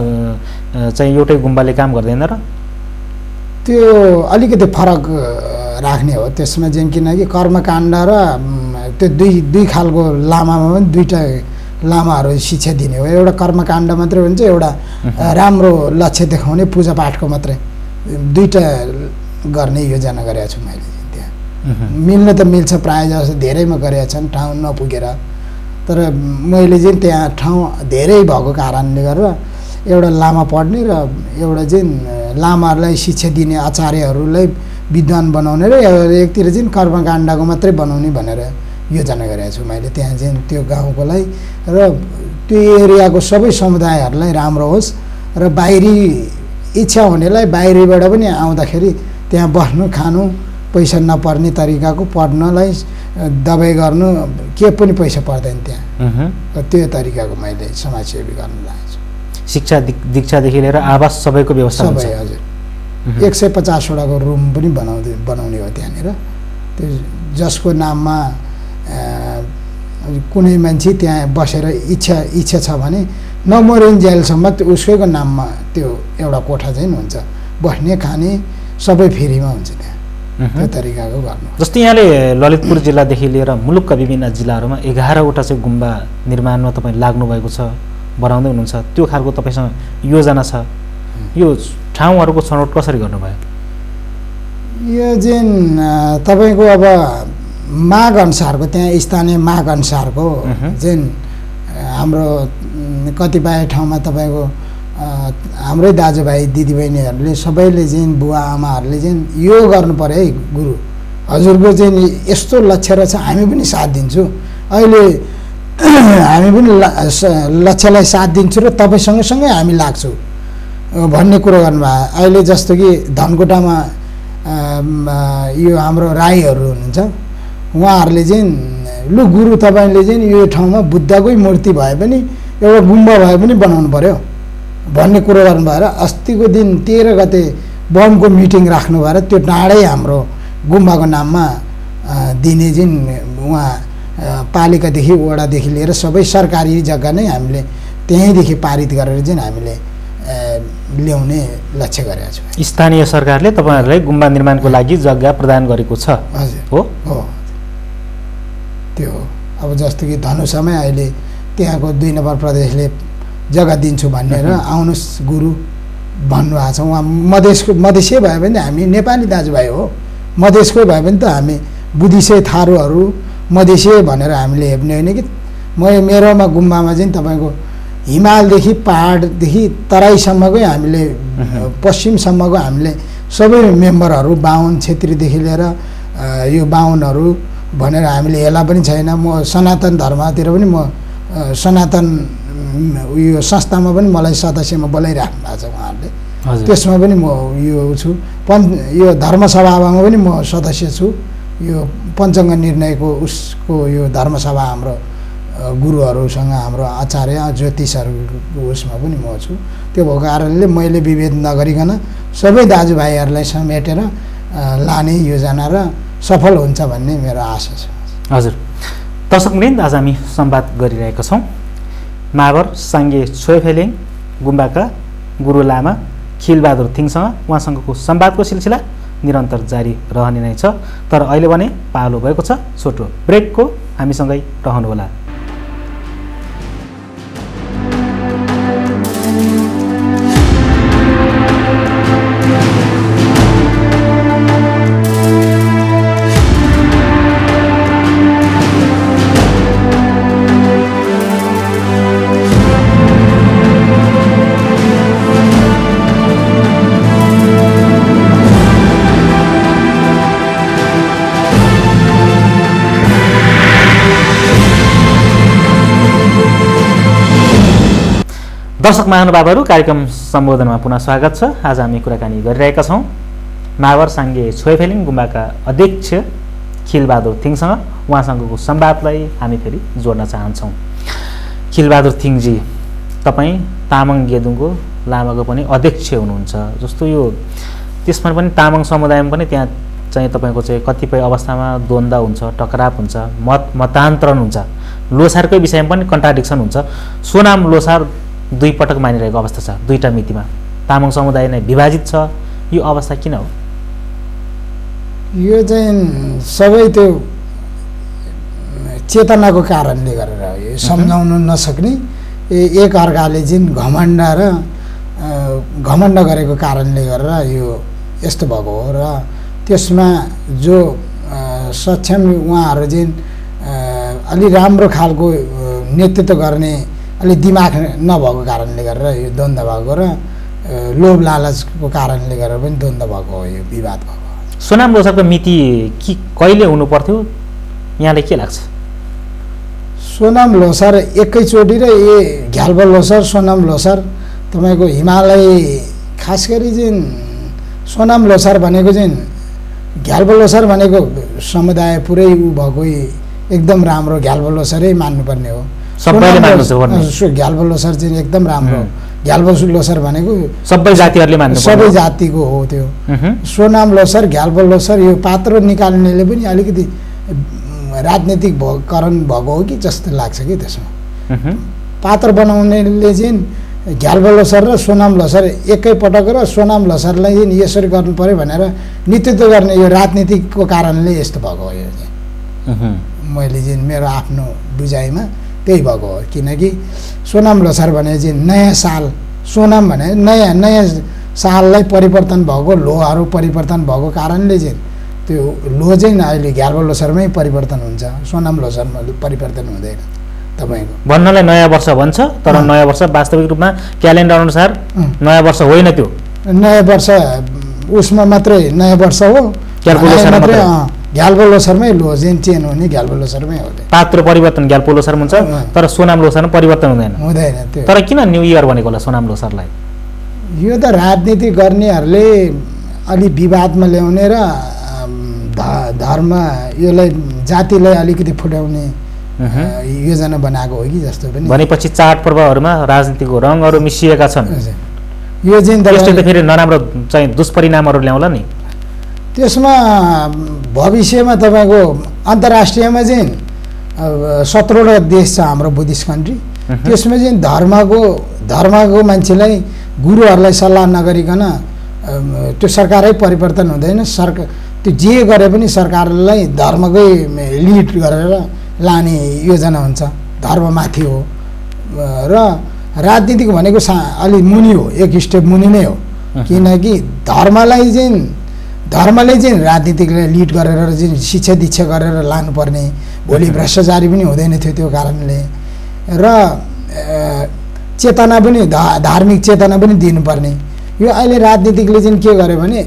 चाहिँ एउटै गुम्बाले काम गर्दैन र? त्यो अलिकति फरक राख्ने हो। त्यसमा चाहिँ किनकि कर्मकाण्ड र त्यो दुई दुई खालको लामामा पनि दुईवटा लामाहरू शिक्षा दिने हो। एउटा कर्मकाण्ड मात्रै हुन्छ एउटा राम्रो लक्ष्य देखाउने पूजापाठको मात्रै। दुईवटा गर्ने योजना गरेको छु मैले। त्यहाँ। मिल्न त मिल्छ प्रायः जस्तो धेरैमा गरेका छन् ठाउँ नपुगेर। तर मैले चाहिँ त्यहाँ ठाउँ धेरै भएको कारणले गर्दा एउटा लामा पढ्ने र एउटा चाहिँ लामाहरूलाई शिक्षा दिने आचार्यहरूलाई विद्वान बनाउने र एकतिर चाहिँ कर्मकाण्डको मात्रै बनाउने भनेर योजना गरेको छु मैले। त्यहाँ चाहिँ त्यो गाउँकोलाई र त्यो एरियाको सबै समुदायहरूलाई राम्रो होस् र बाहिरी इच्छा हुनेलाई बाहिरीबाट पनि आउँदाखेरि त्यहाँ बस्नु खानु पैसा नपर्ने तरिकाको पढ्नलाई दबाई गर्नु के पनि पैसा पर्दैन त्यहाँ। त्यो तरिकाको मैले समाजसेवी गर्न लागेको छु। शिक्षा दिक- दीक्षादेखि लिएर आवास सबैको व्यवस्था सबै हजुर। एक सय पचासवटाको रुम पनि बनाउँदै बनाउने हो त्यहाँनिर। त्यो जसको नाममा कुनै मान्छे त्यहाँ बसेर इच्छा इच्छा छ भने नमरिन्जेलसम्म त्यो उसकैको नाममा त्यो एउटा कोठा चाहिँ हुन्छ। बस्ने खाने सबै फ्रीमा हुन्छ त्यहाँ। त्यो तरिकाको गर्नु। जस्तै यहाँले ललितपुर जिल्लादेखि लिएर मुलुकका विभिन्न जिल्लाहरूमा एघारवटा चाहिँ गुम्बा निर्माणमा तपाईँ लाग्नु भएको छ बनाउँदै हुनुहुन्छ। त्यो खालको तपाईँसँग योजना छ। यो ठाउँहरूको छनौट कसरी गर्नुभयो? यो अ, तपाईँको अब माग अनुसारको त्यहाँ स्थानीय माग अनुसारको अ, हाम्रो कतिपय ठाउँमा तपाईँको हाम्रै दाजुभाइ दिदीबहिनीहरूले सबैले चाहिँ बुवा आमाहरूले चाहिँ यो गर्नु पऱ्यो है गुरु। हजुरको चाहिँ यस्तो लक्ष्य रहेछ हामी पनि साथ दिन्छु। अहिले हामी पनि लक्ष्यलाई साथ दिन्छु र तपाईँ सँगसँगै हामी लाग्छौँ। भन्ने कुरो गर्नुभयो। अहिले जस्तो कि धनकुटामा यो हाम्रो राईहरू हुनुहुन्छ उहाँहरूले चाहिँ लु गुरु तपाईँले चाहिँ यो ठाउँमा बुद्धकै मूर्ति भए पनि एउटा गुम्बा भए पनि बनाउनु पऱ्यो। भन्ने कुरो गर्नुभयो र अस्तिको दिन तेह्र गते बमको मिटिङ राख्नु भएर त्यो डाँडै हाम्रो गुम्बाको नाममा दिने चाहिँ उहाँ पालिकादेखि वडादेखि लिएर सबै सरकारी जग्गा नै हामीले त्यहीँदेखि पारित गरेर चाहिँ हामीले ल्याउने लक्ष्य गरेका छौँ। स्थानीय सरकारले तपाईँहरूलाई गुम्बा निर्माणको लागि जग्गा प्रदान गरेको छ। हजुर। हो? हो। त्यो हो। अब जस्तो कि धनुषामै अहिले त्यहाँको दुई नम्बर प्रदेशले जग्गा दिन्छु भनेर आउनुहोस् गुरु भन्नुभएको छ। उहाँ मधेसको मधेसी भए पनि हामी नेपाली दाजुभाइ हो। मधेसकै भए पनि त हामी बुद्धिसे थारूहरू मधेसी भनेर हामीले हेप्ने होइन कि? म मेरोमा गुम्बामा चाहिँ तपाईँको हिमालदेखि पाहाडदेखि तराईसम्मकै हामीले पश्चिमसम्मको हामीले सबै मेम्बरहरू बाहुन छेत्रीदेखि लिएर यो बाहुनहरू भनेर हामीले हेला पनि छैन। म सनातन धर्मतिर पनि म सनातन उयो संस्थामा पनि मलाई सदस्यमा बोलाइराख्नु भएको छ उहाँहरूले। त्यसमा पनि म यो छु। पञ्च यो धर्मसभामा पनि म सदस्य छु। यो पञ्चङ्ग निर्णयको उसको यो धर्मसभा हाम्रो गुरुहरूसँग हाम्रो आचार्य ज्योतिषहरूको उसमा पनि म छु। त्यो भएको कारणले मैले विभेद नगरिकन सबै दाजुभाइहरूलाई समेटेर लाने योजना र सफल हुन्छ भन्ने मेरो आशा छ। हजुर। दर्शकवृन्द आज हामी संवाद गरिरहेका छौँ। मागर साङ्गे छोयफेलिङ गुम्बाका गुरु लामा खिलबहादुर थिङसँग उहाँसँगको संवादको सिलसिला निरन्तर जारी रहने नै छ। तर अहिले भने पालो भएको छ। छोटो ब्रेकको हामीसँगै रहनुहोला। दर्शक महानुभावहरू कार्यक्रम सम्बोधनमा पुनः स्वागत छ। आज हामी कुराकानी गरिरहेका छौँ। मावर साङ्गे छोयफेलिङ गुम्बाका अध्यक्ष खिलबहादुर थिङसँग। उहाँसँगको संवादलाई हामी फेरि जोड्न चाहन्छौँ। खिलबहादुर थिङजी तपाईँ तामाङ गेदुङको लामाको पनि अध्यक्ष हुनुहुन्छ। जस्तो यो त्यसमा पनि तामाङ समुदायमा पनि त्यहाँ चाहिँ तपाईँको चाहिँ कतिपय अवस्थामा द्वन्द्व हुन्छ टकराव हुन्छ मत मतान्तरण हुन्छ। लोसारकै विषयमा पनि कन्ट्राडिक्सन हुन्छ। सोनाम लोसार दुई पटक मानिरहेको अवस्था छ दुईवटा मितिमा। तामाङ समुदाय नै विभाजित छ यो अवस्था किन हो? यो चाहिँ सबै त्यो चेतनाको कारणले गरेर हो यो सम्झाउन नसक्ने एक अर्काले जुन घमण्ड र घमण्ड गरेको कारणले गरेर यो यस्तो भएको हो र त्यसमा जो सक्षम उहाँहरू अ, अलि राम्रो खालको नेतृत्व गर्ने अलि दिमाग नभएको कारणले गरेर यो द्वन्द्व भएको र लोभ लालचको कारणले गरेर पनि द्वन्द्व भएको हो यो विवाद भएको। सोनाम लोसारको मिति कि कहिले हुनु पर्थ्यो यहाँलाई के लाग्छ? सोनाम लोसार एकैचोटि र ए घ्याल्पो लोसार सोनाम लोसार तपाईँको हिमालय खास गरी चाहिँ सोनाम लोसार भनेको चाहिँ घ्याल्पो लोसार भनेको समुदाय पुरै ऊ भएको एकदम राम्रो घ्याल्पो लोसारै मान्नुपर्ने हो। सबैले सोनाम मान्नु लोस- छ भन्ने। सो- घ्याल्पो लोसार चाहिँ एकदम राम्रो। घ्याल्पो लोसार भनेको सबै जातिहरूले सबै जातिको हो त्यो। सोनाम लोसार घ्याल्पो लोसार यो पात्र निकाल्नेले पनि अलिकति उम्, राजनीतिक भकरण भएको हो कि जस्तो लाग्छ कि त्यसमा। पात्र बनाउनेले चाहिँ घ्याल्पो लोसार र सोनाम लोसार एकैपटक र सोनाम लोसारलाई चाहिँ यसरी गर्नु पऱ्यो भनेर नेतृत्व गर्ने यो राजनीतिकको कारणले यस्तो भएको हो यो चाहिँ। मैले चाहिँ मेरो आफ्नो बुझाइमा त्यही भएको हो किनकि सोनाम लोसार भने चाहिँ नयाँ साल सोनाम भने नयाँ नयाँ साललाई परिवर्तन भएको लोहरू परिवर्तन भएको कारणले चाहिँ त्यो लो चाहिँ अहिले घ्याल्पो लोसारमै परिवर्तन हुन्छ सोनाम लोसारमा परिवर्तन हुँदैन तपाईँको। भन्नलाई नयाँ वर्ष भन्छ तर। नयाँ वर्ष वास्तविक रूपमा क्यालेन्डर अनुसार। नयाँ वर्ष होइन त्यो। नयाँ वर्ष उसमा मात्रै नयाँ वर्ष हो। घ्याल्पो घ्याल्पो लोसारमै लो चाहिँ चेन हुने घ्याल्पो लोसारमै हुँदैन पात्र परिवर्तन ग्याल्पो लोसार हुन्छ। तर सोनाम लोसारमा परिवर्तन हुँदैन। हुँदैन त्यो। तर किन न्यु इयर भनेको होला सोनाम लोसारलाई? यो त राजनीति गर्नेहरूले अलि विवादमा ल्याउने र धर्म यसलाई जातिलाई अलिकति फुटाउने योजना बनाएको हो कि जस्तो पनि। भनेपछि चाडपर्वहरूमा राजनीतिको रङहरू मिसिएका छन्। यो चाहिँ फेरि नराम्रो चाहिँ दुष्परिणामहरू ल्याउला नि। त्यसमा भविष्यमा तपाईँको अन्तर्राष्ट्रियमा चाहिँ सत्रवटा देश छ हाम्रो बुद्धिस्ट कन्ट्री। त्यसमा चाहिँ धर्मको धर्मको मान्छेलाई गुरुहरूलाई सल्लाह नगरिकन त्यो सरकारै परिवर्तन हुँदैन। सरकार त्यो जे गरे पनि सरकारलाई धर्मकै लिड गरेर लाने योजना हुन्छ। धर्ममाथि हो। र राजनीतिक भनेको सा अलि मुनि हो। एक स्टेप मुनि नै हो। किनकि धर्मलाई चाहिँ धर्मले चाहिँ राजनीतिकलाई लिड गरेर चाहिँ शिक्षा दीक्षा गरेर लानुपर्ने भोलि। भ्रष्टाचारी पनि हुँदैन थियो त्यो कारणले र चेतना पनि धा धार्मिक चेतना पनि दिनुपर्ने यो अहिले राजनीतिकले चाहिँ के गर्यो भने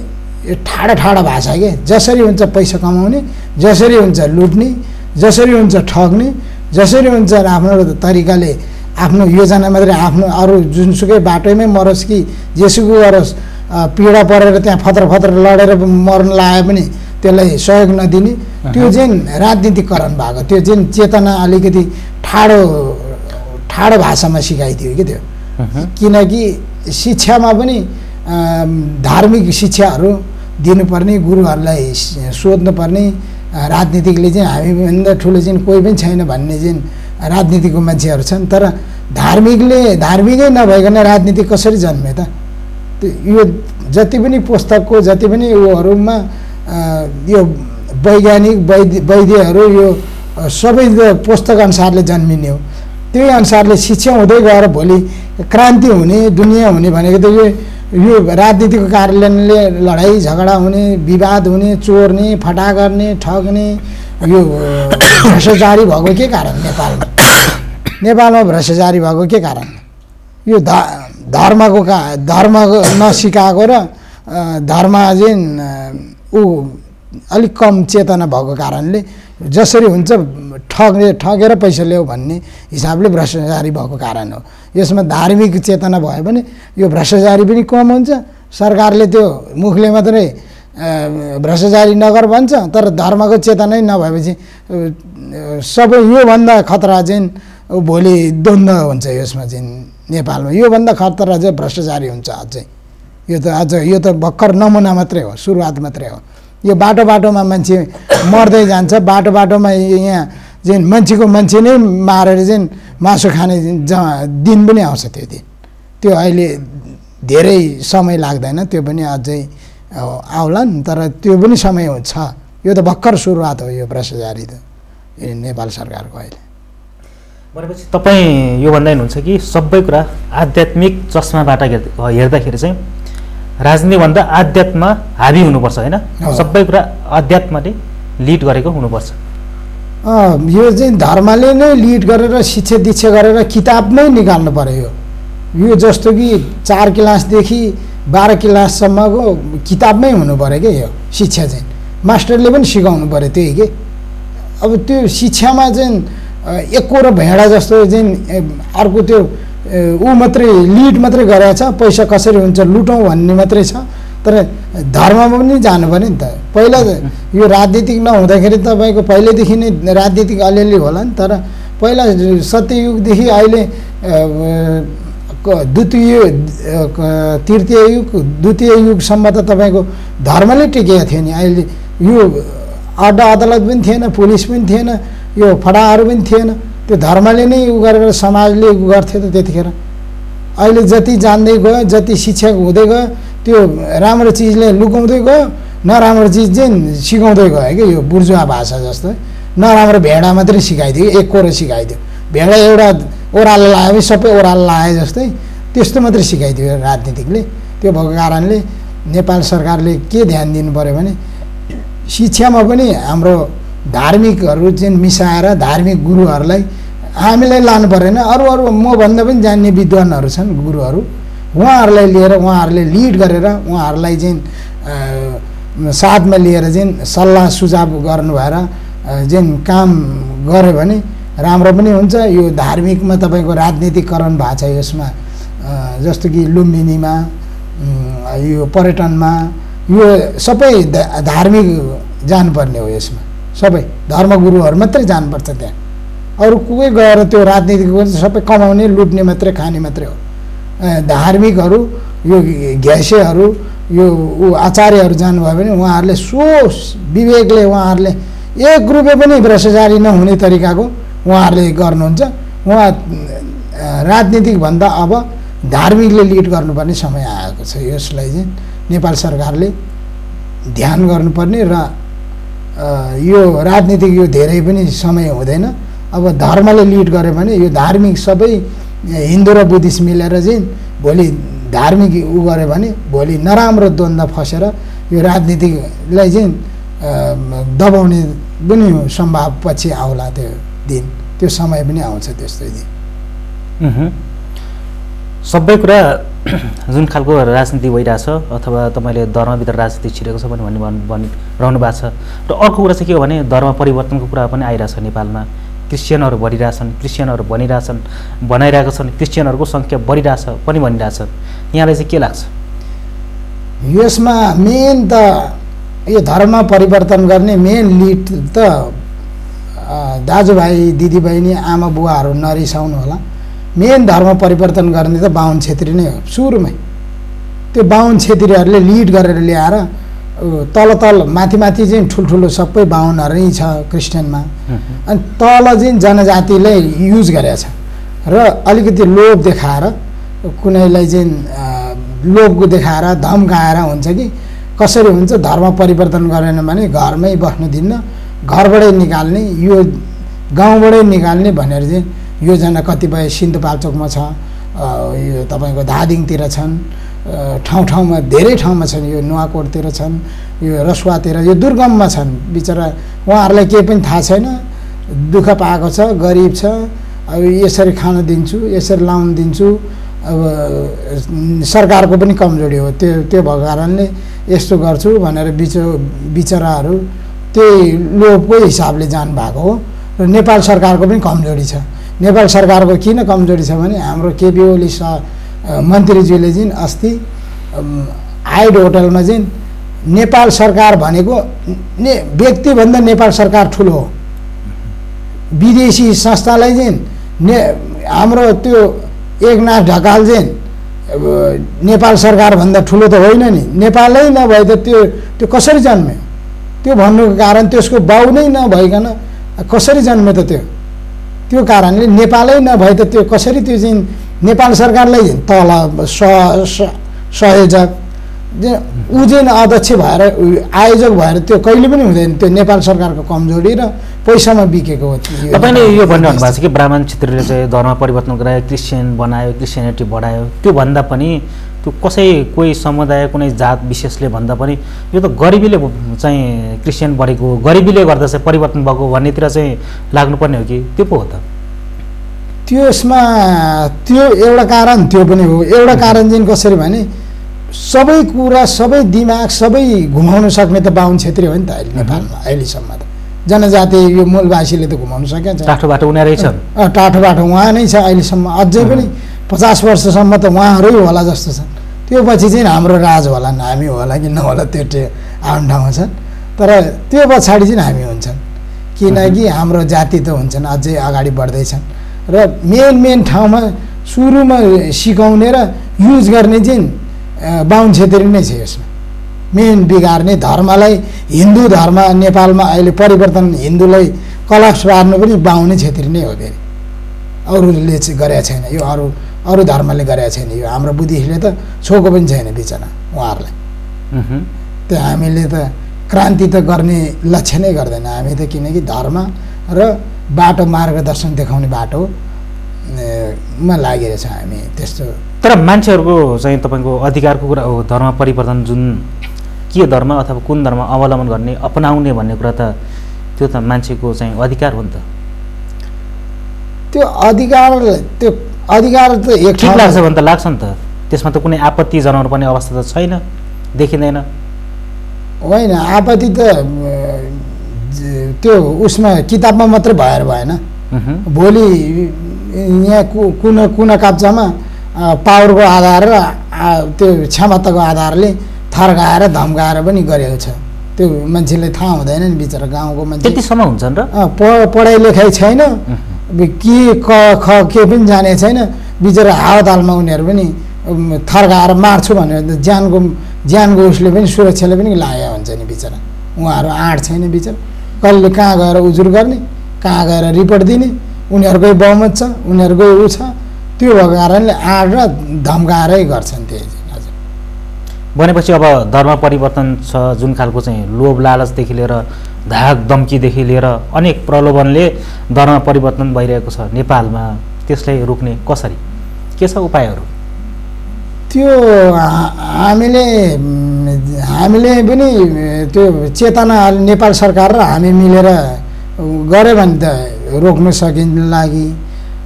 यो ठाडो ठाडो भाषा के जसरी हुन्छ पैसा कमाउने जसरी हुन्छ लुट्ने जसरी हुन्छ ठग्ने जसरी हुन्छ आफ्नो तरिकाले आफ्नो योजना मात्रै आफ्नो अरू जुनसुकै बाटोमै मरोस् कि जेसुकै गरोस् पीडा परेर त्यहाँ फत्र फत्र लडेर मर्न लाए पनि त्यसलाई सहयोग नदिने त्यो। चाहिँ राजनीतिकरण भएको त्यो चाहिँ चेतना अलिकति ठाडो ठाडो भाषामा सिकाइदियो कि त्यो। किनकि शिक्षामा पनि धार्मिक शिक्षाहरू दिनुपर्ने गुरुहरूलाई सोध्नुपर्ने राजनीतिकले चाहिँ हामीभन्दा ठुलो चाहिँ कोही पनि छैन भन्ने चाहिँ राजनीतिको मान्छेहरू छन् तर धार्मिकले धार्मिकै नभइकन राजनीति कसरी जन्मे त यो जति पनि पुस्तकको जति पनि उयोहरूमा अ, यो वैज्ञानिक वैद्य वैद्यहरू यो सबै त्यो पुस्तक अनुसारले जन्मिने हो। त्यही अनुसारले शिक्षा हुँदै गएर भोलि क्रान्ति हुने दुनियाँ हुने भनेको त यो यो राजनीतिको कारणले लडाइँ झगडा हुने विवाद हुने चोर्ने फटा गर्ने ठग्ने यो भ्रष्टाचारी भएको के कारण नेपालमा? नेपालमा भ्रष्टाचारी भएको के कारण? यो ध धर्मको का धर्म नसिकाएको र धर्म चाहिँ ऊ अलिक कम चेतना भएको कारणले जसरी हुन्छ ठगे ठगेर पैसा ल्याऊ भन्ने हिसाबले भ्रष्टाचारी भएको कारण हो। यसमा धार्मिक चेतना भयो भने यो भ्रष्टाचारी पनि कम हुन्छ सरकारले त्यो मुखले मात्रै भ्रष्टाचारी नगर भन्छ तर धर्मको चेतनै नभएपछि सबै योभन्दा खतरा चाहिँ भोलि द्वन्द्व हुन्छ यसमा चाहिँ नेपालमा। योभन्दा खतरा चाहिँ भ्रष्टाचारी हुन्छ अझै। यो त अझ यो त भर्खर नमुना मात्रै हो सुरुवात मात्रै हो। यो बाटो बाटोमा मान्छे मर्दै जान्छ बाटो बाटोमा यहाँ चाहिँ मान्छेको मान्छे नै मारेर चाहिँ मासु खाने दिन पनि आउँछ त्यो दिन त्यो अहिले धेरै समय लाग्दैन त्यो पनि अझै अब आउलान् तर त्यो पनि समय छ। यो त भर्खर सुरुवात हो यो भ्रष्टाचारी त नेपाल सरकारको अहिले। भनेपछि तपाईँ यो भन्दा हुनुहुन्छ कि सबै कुरा आध्यात्मिक चस्माबाट हेर्- हेर्दाखेरि चाहिँ राजनीतिभन्दा आध्यात्ममा हाबी हुनुपर्छ होइन। सबै कुरा अध्यात्मले लिड गरेको हुनुपर्छ। यो चाहिँ धर्मले नै लिड गरेर शिक्षा दीक्षा गरेर किताबमै निकाल्नु पर्यो यो यो जस्तो कि चार क्लासदेखि बाह्र क्लाससम्मको किताबमै हुनु पऱ्यो क्या यो शिक्षा चाहिँ? मास्टरले पनि सिकाउनु पऱ्यो त्यही के? अब त्यो शिक्षामा चाहिँ एक्को र भेडा जस्तो चाहिँ अर्को त्यो ऊ मात्रै लिड मात्रै गरेको छ पैसा कसरी हुन्छ लुटौँ भन्ने मात्रै छ। तर धर्ममा पनि जानु पऱ्यो नि त। पहिला यो राजनीतिक नहुँदाखेरि तपाईँको पहिल्यैदेखि नै राजनीतिक अलिअलि होला नि। तर पहिला सत्ययुगदेखि अहिले द्वितीय तृतीय युग द्वितीय युगसम्म त तपाईँको धर्मले टिकेको थियो नि अहिले यो अड्डा अदालत पनि थिएन पुलिस पनि थिएन। यो फडाहरू पनि थिएन। त्यो धर्मले नै उ गरेर समाजले उ गर्थ्यो त त्यतिखेर। अहिले जति जान्दै गयो जति शिक्षा हुँदै गयो त्यो राम्रो चिजले लुकाउँदै गयो नराम्रो चिज चाहिँ सिकाउँदै गयो। कि यो बुर्जुवा भाषा जस्तो। नराम्रो भेडा मात्रै सिकाइदियो एक कोरो सिकाइदियो। भेडा एउटा ओह्रालो लायो सबै ओह्रालो लाए जस्तै। त्यस्तो मात्रै सिकाइदियो राजनीतिकले। त्यो भएको कारणले नेपाल सरकारले के ध्यान दिनु पऱ्यो भने शिक्षामा पनि हाम्रो धार्मिकहरू चाहिँ मिसाएर धार्मिक गुरुहरूलाई हामीलाई लानु परेन। अरू अरू मभन्दा पनि जान्ने विद्वानहरू छन् गुरुहरू। उहाँहरूलाई लिएर उहाँहरूले लिड गरेर उहाँहरूलाई चाहिँ साथमा लिएर चाहिँ सल्लाह सुझाव गर्नु भएर चाहिँ काम गऱ्यो भने राम्रो पनि हुन्छ। यो धार्मिकमा तपाईँको राजनीतिकरण भएको छ यसमा जस्तो कि लुम्बिनीमा यो पर्यटनमा यो सबै धार्मिक जानुपर्ने हो यसमा। सबै धर्मगुरुहरू मात्रै जानुपर्छ त्यहाँ। अरू कोही गएर त्यो राजनीतिक सबै कमाउने लुट्ने मात्रै खाने मात्रै हो। धार्मिकहरू यो घ्यासेहरू यो ऊ आचार्यहरू जानुभयो भने उहाँहरूले सो विवेकले उहाँहरूले एक रुपियाँ पनि भ्रष्टाचारी नहुने तरिकाको उहाँहरूले गर्नुहुन्छ। उहाँ राजनीतिकभन्दा अब धार्मिकले लिड गर्नुपर्ने समय आएको छ। यसलाई चाहिँ नेपाल सरकारले ध्यान गर्नुपर्ने र यो राजनीतिक यो धेरै पनि समय हुँदैन। अब धर्मले लिड गर्यो भने यो धार्मिक सबै हिन्दू र बुद्धिस्ट मिलेर चाहिँ भोलि धार्मिक उ गऱ्यो भने भोलि नराम्रो द्वन्द्व फसेर यो राजनीतिकलाई चाहिँ दबाउने पनि सम्भाव पछि आउला त्यो दिन। त्यो समय पनि आउँछ त्यस्तो दिन। सबै कुरा जुन खालको राजनीति भइरहेछ अथवा तपाईँले धर्मभित्र राजनीति छिरेको छ भने भन्ने भन् भनिरहनु भएको छ र अर्को कुरा चाहिँ के हो भने धर्म परिवर्तनको कुरा पनि आइरहेछ नेपालमा। क्रिस्चियनहरू बढिरहेछन् क्रिस्चियनहरू भनिरहेछन् बनाइरहेका छन् क्रिस्चियनहरूको सङ्ख्या बढिरहेछ पनि भनिरहेछ। यहाँलाई चाहिँ के लाग्छ? यसमा मेन त यो धर्म परिवर्तन गर्ने मेन लिड त दाजुभाइ दिदीबहिनी आमा बुवाहरू नरिसाउनु होला। मेन धर्म परिवर्तन गर्ने त बाहुन छेत्री नै हो सुरुमै। त्यो बाहुन छेत्रीहरूले लिड गरेर ल्याएर तल तल माथि माथि चाहिँ ठुल्ठुलो सबै बाहुनहरू नै छ क्रिस्चियनमा। अनि तल चाहिँ जनजातिलाई युज गरेको छ र अलिकति लोभ देखाएर कुनैलाई चाहिँ अ, लोभ देखाएर धम्काएर हुन्छ कि कसरी हुन्छ धर्म परिवर्तन गरेन भने घरमै बस्नु दिन्न घरबाटै निकाल्ने यो गाउँबाटै निकाल्ने भनेर चाहिँ योजना कतिपय सिन्धुपाल्चोकमा छ यो तपाईँको धादिङतिर छन् ठाउँ ठाउँमा धेरै ठाउँमा छन् यो नुवाकोटतिर छन् यो रसुवातिर यो दुर्गममा छन्। बिचरा उहाँहरूलाई केही पनि थाहा छैन। दुःख पाएको छ गरिब छ। अब यसरी खान दिन्छु यसरी लाउन दिन्छु। अब सरकारको पनि कमजोरी हो। त्यो त्यो भएको कारणले यस्तो गर्छु भनेर बिच बिचराहरू त्यही लोभको हिसाबले जानुभएको हो। र नेपाल सरकारको पनि कमजोरी छ। नेपाल सरकारको किन कमजोरी छ भने हाम्रो केपी ओली मन्त्रीज्यूले चाहिँ अस्ति हाइड होटलमा चाहिँ नेपाल सरकार भनेको ने व्यक्तिभन्दा नेपाल सरकार ठुलो हो। विदेशी संस्थालाई चाहिँ ने हाम्रो त्यो एकनाथ ढकाल चाहिँ नेपाल सरकारभन्दा ठुलो त होइन नि। नेपालै नभए त त्यो त्यो कसरी जन्म्यो त्यो भन्नुको कारण त्यसको बाउ नै नभइकन कसरी जन्म्यो त त्यो? त्यो कारणले नेपालै नभए त त्यो कसरी त्यो चाहिँ नेपाल सरकारलाई तल स ऊ चाहिँ अध्यक्ष भएर आयोजक भएर त्यो कहिले पनि हुँदैन। त्यो नेपाल सरकारको कमजोरी र पैसामा बिकेको हो तपाईँले यो भनिरहनु भएको छ कि ब्राह्मण क्षेत्रीले चाहिँ धर्म परिवर्तन गरायो क्रिस्चियन बनायो क्रिस्चियनिटी बढायो त्यो भन्दा पनि त्यो कसै कोही समुदाय कुनै जात विशेषले भन्दा पनि यो त गरिबीले चाहिँ क्रिस्चियन बढेको गरिबीले गर्दा चाहिँ परिवर्तन भएको भन्नेतिर चाहिँ लाग्नुपर्ने हो कि? त्यो पो हो त। त्यसमा त्यो एउटा कारण त्यो पनि हो। एउटा कारण चाहिँ कसरी भने सबै कुरा सबै दिमाग सबै घुमाउन सक्ने त बाहुन छेत्री हो नि त अहिले नेपालमा अहिलेसम्म त। जनजाति यो मूलवासीले त घुमाउन सकेको छ टाठो बाटो उनीहरू छन्। टाठो बाटो उहाँ नै छ अहिलेसम्म। अझै पनि पचास वर्षसम्म त उहाँहरू होला जस्तो छ। त्यो पछि चाहिँ हाम्रो राज होला हामी होला कि नहोला त्यो टे आफ्नो ठाउँमा छन्। तर त्यो पछाडि चाहिँ हामी हुन्छन्। किनकि हाम्रो जाति त हुन्छन् अझै अगाडि बढ्दैछन्। र मेन मेन ठाउँमा सुरुमा सिकाउने र युज गर्ने चाहिँ बाहुन छेत्री नै छ यसमा। मेन बिगार्ने धर्मलाई हिन्दू धर्म नेपालमा अहिले परिवर्तन हिन्दूलाई कलप्स पार्नु पनि बाहुनै छेत्री नै हो फेरि। अरूले चाहिँ गरेका छैन। यो अरू अरू धर्मले गरेका छैन। यो हाम्रो बुद्धिस्टले त छोएको पनि छैन बिचरा उहाँहरूलाई उहुँ। त्यो हामीले त क्रान्ति त गर्ने लक्ष्य नै गर्दैन। हामी त किनकि धर्म र बाटो मार्गदर्शन देखाउने बाटो मा लागिरहेछ हामी। त्यस्तो। तर मान्छेहरूको चाहिँ तपाईँको अधिकारको कुरा हो धर्म परिवर्तन जुन के धर्म अथवा कुन धर्म अवलम्बन गर्ने अपनाउने भन्ने कुरा त त्यो त मान्छेको चाहिँ अधिकार हो नि त। त्यो अधिकार त्यो अधिकार त एक ठिक लाग्छ भने त लाग्छ नि त। त्यसमा त कुनै आपत्ति जनाउनु पर्ने अवस्था त छैन। देखिँदैन। होइन आपत्ति त त्यो उसमा किताबमा मात्रै भएर भएन। भोलि यहाँ कु कुना कुना काप्चामा पावरको आधार र त्यो क्षमताको आधारले थर्काएर धम्काएर पनि गरेको छ। त्यो मान्छेलाई थाहा हुँदैन नि बिचरा गाउँको मान्छे। त्यतिसम्म हुन्छन् र? पढाइ लेखाइ छैन। के क ख के पनि जाने छैन। बिचरा हावातालमा उनीहरू पनि थर्काएर मार्छु भनेर ज्यानको ज्यानको उसले पनि सुरक्षाले पनि लागेको हुन्छ नि बिचरा। उहाँहरू आँट छैन बिचरा। कसले कहाँ गएर उजुर गर्ने कहाँ गएर रिपोर्ट दिने उनीहरूकै बहुमत छ उनीहरूकै ऊ छ। त्यो भएको कारणले आँट र धम्काएरै गर्छन् त्यही हजुर। भनेपछि अब धर्म परिवर्तन छ जुन खालको चाहिँ लोभ लालचदेखि लिएर धाक धम्कीदेखि लिएर अनेक प्रलोभनले धर्म परिवर्तन भइरहेको छ नेपालमा त्यसलाई रोक्ने कसरी? के छ उपायहरू? त्यो हामीले हामीले पनि त्यो चेतना नेपाल सरकार र हामी मिलेर गऱ्यो भने त रोक्न सकिन् लागि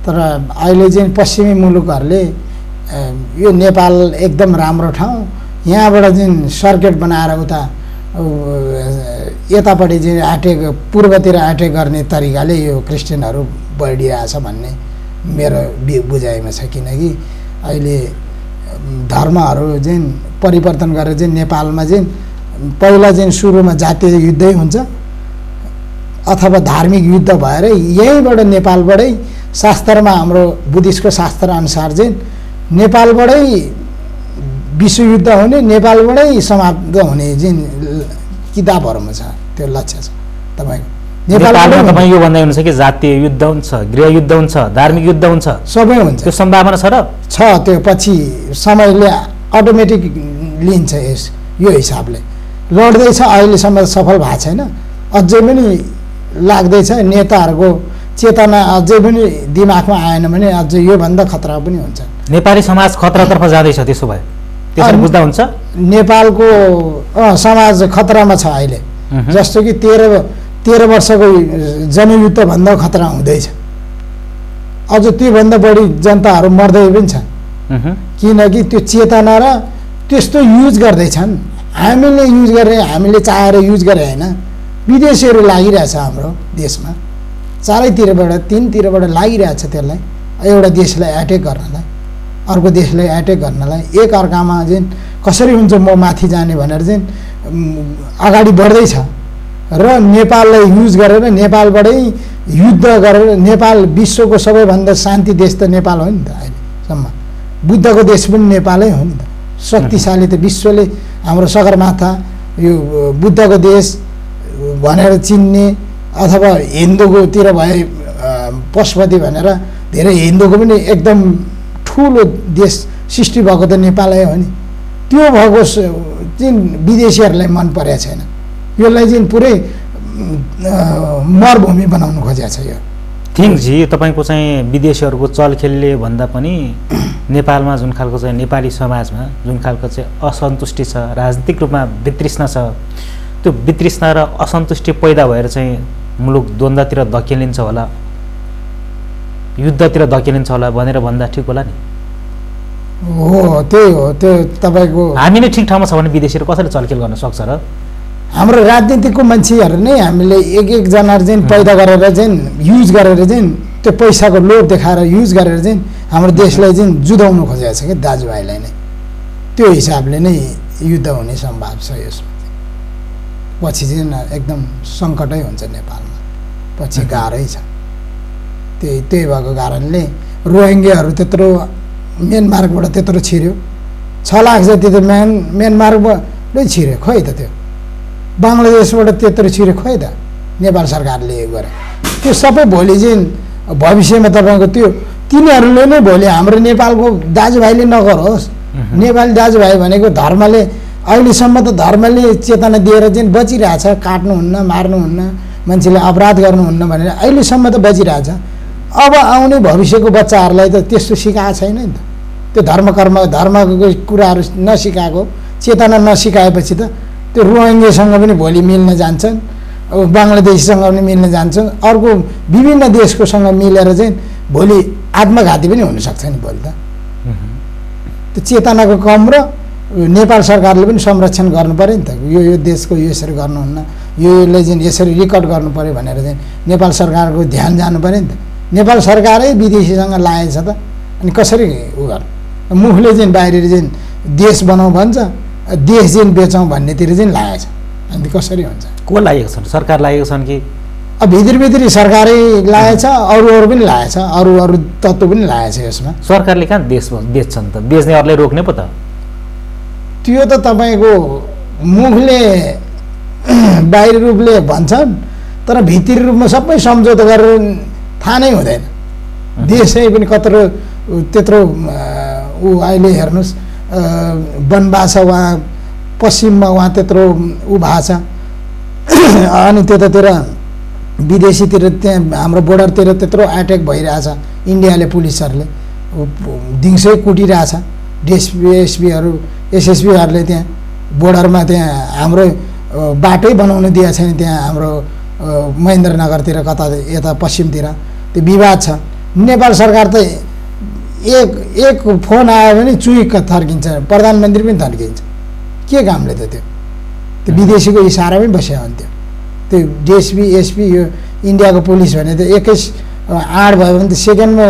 तर अहिले चाहिँ पश्चिमी मुलुकहरूले यो नेपाल एकदम राम्रो ठाउँ यहाँबाट चाहिँ सर्किट बनाएर उता यतापट्टि चाहिँ एट्याक पूर्वतिर एट्याक गर्ने तरिकाले यो क्रिस्चियनहरू बढिरहेछ भन्ने मेरो बुझाइमा छ किनकि अहिले धर्महरू चाहिँ परिवर्तन गरेर चाहिँ नेपालमा चाहिँ पहिला चाहिँ सुरुमा जातीय युद्धै हुन्छ। अथवा धार्मिक युद्ध भएर यहीँबाट नेपालबाटै शास्त्रमा हाम्रो बुद्धिस्टको शास्त्र अनुसार चाहिँ नेपालबाटै विश्वयुद्ध हुने नेपालबाटै समाप्त हुने चाहिँ किताबहरूमा छ त्यो लक्ष्य छ। तपाईँको नेपालमा तपाईँ यो भन्दै हुनुहुन्छ कि जातीय युद्ध हुन्छ गृहयुद्ध हुन्छ धार्मिक युद्ध हुन्छ सबै हुन्छ। त्यो सम्भावना छ र? छ त्यो पछि समयले अटोमेटिक लिन्छ यस यो हिसाबले। लड्दैछ अहिलेसम्म सफल भएको छैन। अझै पनि लाग्दैछ नेताहरूको चेतना अझै पनि दिमागमा आएन भने अझै योभन्दा खतरा पनि हुन्छ। नेपाली समाज खतरातर्फ जाँदैछ त्यसो भए। त्यसरी बुझ्दा हुन्छ? नेपालको समाज खतरामा छ अहिले। जस्तो कि तेह्र तेह्र वर्षको जनयुद्धभन्दा खतरा हुँदैछ। अझ त्योभन्दा बढी जनताहरू मर्दै पनि छन्। किनकि त्यो चेतना र त्यस्तो युज गर्दैछन्। हामीले युज गरे हामीले चाहेर युज गरे होइन। विदेशीहरू लागिरहेछ हाम्रो देशमा। चारैतिरबाट तिनतिरबाट लागिरहेछ त्यसलाई। एउटा देशलाई एट्याक गर्नलाई। अर्को देशलाई एट्याक गर्नलाई। एक अर्कामा चाहिँ कसरी हुन्छ म माथि जाने भनेर चाहिँ अगाडि बढ्दैछ। र नेपाललाई युज गरेर नेपालबाटै युद्ध गरेर नेपाल विश्वको सबैभन्दा शान्ति देश त नेपाल हो नि त अहिलेसम्म। बुद्धको देश पनि नेपालै हो नि त। शक्तिशाली त विश्वले हाम्रो सगरमाथा यो बुद्धको देश भनेर चिन्ने अथवा हिन्दूकोतिर भए पशुपति भनेर धेरै हिन्दूको पनि एकदम ठुलो देश सृष्टि भएको त नेपालै हो नि। त्यो भएको चाहिँ विदेशीहरूलाई मन परेको छैन। यसलाई चाहिँ पुरै मरुभूमि बनाउनु खोजेको छ यो। थिङ्कजी तपाईँको चाहिँ विदेशीहरूको चलखेलले भन्दा पनि नेपालमा जुन खालको चाहिँ नेपाली समाजमा जुन खालको चाहिँ असन्तुष्टि छ राजनीतिक रूपमा वितृष्णा छ त्यो वितृष्णा र असन्तुष्टि पैदा भएर चाहिँ मुलुक द्वन्द्वतिर धकेलिन्छ होला। युद्धतिर धकेलिन्छ होला भनेर भन्दा ठिक होला नि? हो त्यही हो त्यो तपाईँको हामी नै ठिक ठाउँमा छ भने विदेशीहरू कसरी चलखेल गर्न सक्छ र? हाम्रो राजनीतिकको मान्छेहरू नै हामीले एक एकजना चाहिँ पैदा गरेर चाहिँ युज गरेर चाहिँ त्यो पैसाको लोभ देखाएर युज गरेर चाहिँ हाम्रो देशलाई चाहिँ जुधाउनु खोजेको छ क्या दाजुभाइलाई नै। त्यो हिसाबले नै युद्ध हुने सम्भाव छ यसमा। पछि चाहिँ एकदम सङ्कटै हुन्छ नेपालमा। पछि गाह्रै छ। त्यही त्यही भएको कारणले रोहिङ्गेहरू त्यत्रो म्यानमारबाट त्यत्रो छिर्यो। छ लाख जति त म्यान म्यानमारबाटै छिर्यो खोइ त त्यो? बङ्गलादेशबाट त्यत्रो छिर्यो खोइ त? नेपाल सरकारले यो गरे। त्यो सबै भोलि चाहिँ भविष्यमा तपाईँको त्यो तिनीहरूले नै भोलि हाम्रो नेपालको दाजुभाइले नगरोस्। नेपाली दाजुभाइ भनेको धर्मले अहिलेसम्म त धर्मले चेतना दिएर चाहिँ बचिरहेछ काट्नुहुन्न मार्नुहुन्न मान्छेले अपराध गर्नुहुन्न भनेर अहिलेसम्म त बचिरहेछ। अब आउने भविष्यको बच्चाहरूलाई त त्यस्तो सिकाएको छैन नि त। त्यो धर्म कर्म धर्मको कुराहरू नसिकाएको चेतना नसिकाएपछि त त्यो रोहिङ्गेसँग पनि भोलि मिल्न जान्छन् अब बङ्गलादेशीसँग पनि मिल्न जान्छन् अर्को विभिन्न देशकोसँग मिलेर चाहिँ भोलि आत्मघाती पनि हुनसक्छ नि भोलि त। त्यो चेतनाको कम र नेपाल सरकारले पनि संरक्षण गर्नु पऱ्यो नि त। यो यो देशको यो यसरी गर्नुहुन्न यो यसलाई चाहिँ यसरी रेकर्ड गर्नु पऱ्यो भनेर चाहिँ नेपाल सरकारको ध्यान जानु पऱ्यो नि त। नेपाल सरकारै विदेशीसँग लागेको छ त। अनि कसरी उ गर्नु? मुखले चाहिँ बाहिर चाहिँ देश बनाऊ भन्छ देश चाहिँ बेचौँ भन्नेतिर चाहिँ लागेको छ अनि कसरी हुन्छ? को लागेको छन्? सरकार लागेको छन् कि? अब भित्री भित्री सरकारै लागेको छ अरू अरू पनि लागेको छ अरू अरू तत्त्व पनि लागेको छ यसमा। सरकारले कहाँ देश बेच्छन् त? बेच्नेहरूलाई रोक्ने पो त। त्यो त तपाईँको मुखले बाहिर रूपले भन्छन् तर भित्री रूपमा सबै सम्झौता गरेर थाहा नै हुँदैन। देशै पनि कत्रो त्यत्रो ऊ अहिले हेर्नुहोस् वनवास उहाँ पश्चिममा उहाँ त्यत्रो ऊ भएको छ। अनि त्यतातिर विदेशीतिर त्यहाँ हाम्रो बोर्डरतिर त्यत्रो एट्याक भइरहेछ इन्डियाले पुलिसहरूले। दिउँसै कुटिरहेछ। डिएसपी एसपीहरू एसएसपीहरूले त्यहाँ बोर्डरमा त्यहाँ हाम्रो बाटै बनाउन दिएको छैन त्यहाँ हाम्रो महेन्द्रनगरतिर कता यता पश्चिमतिर त्यो विवाद छ। नेपाल सरकार त एक एक फोन आयो भने चुइक्क थर्किन्छ प्रधानमन्त्री पनि थर्किन्छ। के कामले त त्यो? त्यो विदेशीको इसारा पनि बस्यो हुन्थ्यो त्यो। डिएसपी एसपी यो इन्डियाको पुलिस भने त एकै आड भयो भने त सेकेन्डमा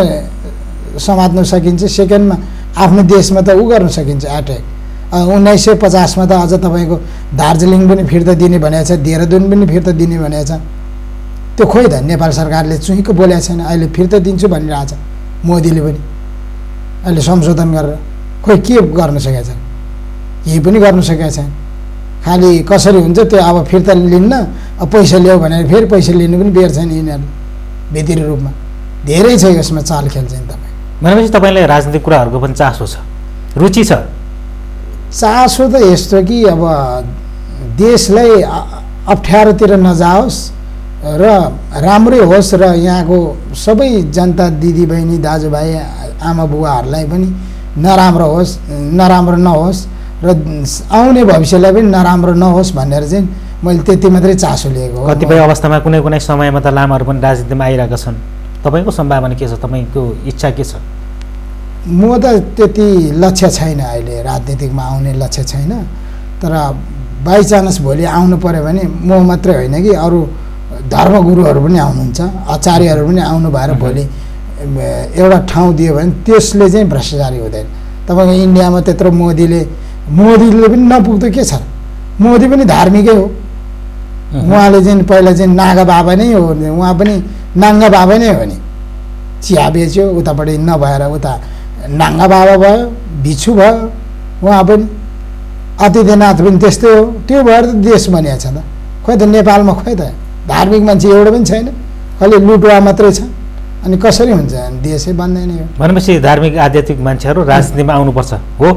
समात्न सकिन्छ सेकेन्डमा आफ्नो देशमा त उ गर्न सकिन्छ एट्याक उन्नाइस सय पचासमा त अझ तपाईँको दार्जिलिङ पनि फिर्ता दिने भनेको छ देहरादुन पनि फिर्ता दिने भनेको छ। त्यो खोइ त नेपाल सरकारले चुइको बोलेको छैन अहिले फिर्ता दिन्छु भनिरहेछ मोदीले पनि। अहिले संशोधन गरेर। खोइ के गर्न सकेको छ केही पनि गर्न सकेको छैन। खालि कसरी हुन्छ त्यो अब फिर्ता लिन्न पैसा ल्याऊ भनेर फेरि पैसा लिनु पनि बेर छैन यिनीहरू भित्री रूपमा। धेरै छ यसमा चाल खेल चाहिँ तपाईँ। भनेपछि तपाईँलाई राजनीतिक कुराहरूको पनि चासो छ। रुचि छ। चासो त यस्तो कि अब देशलाई अप्ठ्यारोतिर नजाओस् र राम्रै होस् र यहाँको सबै जनता दिदीबहिनी दाजुभाइ आमा बुवाहरूलाई पनि नराम्रो होस् नराम्रो नहोस् र आउने भविष्यलाई पनि नराम्रो नहोस् भनेर चाहिँ मैले त्यति मात्रै चासो लिएको कतिपय अवस्थामा कुनै कुनै समयमा त लामाहरू पनि राजनीतिमा आइरहेका छन्। तपाईँको सम्भावना के छ? तपाईँको इच्छा के छ? म त त्यति लक्ष्य छैन अहिले राजनीतिकमा आउने लक्ष्य छैन। तर बाइचान्स भोलि आउनु पऱ्यो भने म मात्रै होइन कि अरू धर्मगुरुहरू पनि आउनुहुन्छ आचार्यहरू पनि आउनु भएर भोलि एउटा ठाउँ दियो भने त्यसले चाहिँ भ्रष्टाचारी हुँदैन। तपाईँको इन्डियामा त्यत्रो मोदीले मोदीले पनि नपुग्दो के छ? मोदी पनि धार्मिकै हो। उहाँले चाहिँ पहिला चाहिँ नागा बाबा नै हो उहाँ पनि नाङ्गा बाबा नै हो नि। चिया बेच्यो उतापट्टि नभएर उता नाङ्गा बाबा भयो भिक्षु भयो उहाँ पनि अतिथिनाथ पनि त्यस्तै हो। त्यो भएर त देश बनिएको छ त। खोइ त नेपालमा खोइ त धार्मिक मान्छे एउटा पनि छैन। खालि लुटुवा मात्रै छ। अनि कसरी हुन्छ? देशै बन्दैन यो। भनेपछि धार्मिक आध्यात्मिक मान्छेहरू राजनीतिमा आउनुपर्छ। हो?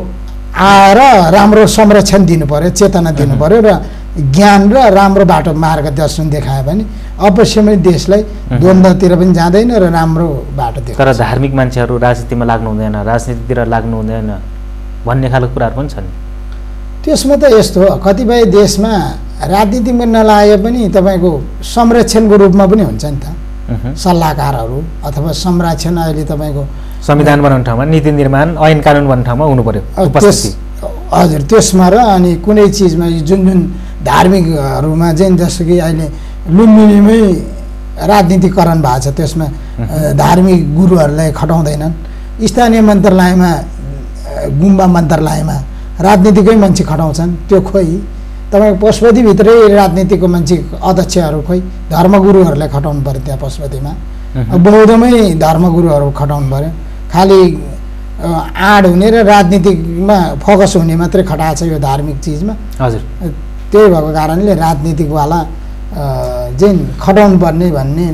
आएर राम्रो संरक्षण दिनु पऱ्यो चेतना दिनु पऱ्यो र ज्ञान र राम्रो बाटो मार्गदर्शन देखायो भने अवश्यमै देशलाई द्वन्द्वतिर पनि जाँदैन र राम्रो बाटो देखाउँछ। तर धार्मिक मान्छेहरू राजनीतिमा लाग्नु हुँदैन राजनीतितिर लाग्नु हुँदैन भन्ने खालको कुराहरू पनि छन्। त्यसमा त यस्तो कतिपय देशमा राजनीतिमा नलागे पनि तपाईँको संरक्षणको रूपमा पनि हुन्छ नि त। सल्लाहकारहरू अथवा संरक्षण अहिले तपाईँको संविधान बनाउने ठाउँमा नीति निर्माण ऐन कानुन भन्ने ठाउँमा हुनु पर्यो। हजुर त्यसमा र अनि कुनै चिजमा जुन जुन धार्मिकहरूमा चाहिँ जस्तो कि अहिले लुम्बिनीमै राजनीतिकरण भएको छ त्यसमा धार्मिक गुरुहरूलाई खटाउँदैनन्। स्थानीय मन्त्रालयमा गुम्बा मन्त्रालयमा राजनीतिकै मान्छे खटाउँछन् त्यो खोइ। तपाईँको पशुपतिभित्रै राजनीतिको मान्छे अध्यक्षहरू खोइ धर्मगुरुहरूलाई खटाउनु पऱ्यो त्यहाँ पशुपतिमा। बौद्धमै धर्मगुरुहरू खटाउनु पऱ्यो। खालि आड हुने र राजनीतिकमा फोकस हुने मात्रै खटाएको छ यो धार्मिक चिजमा। हजुर। त्यही भएको कारणले राजनीतिकवाला चाहिँ खटाउनु पर्ने भन्ने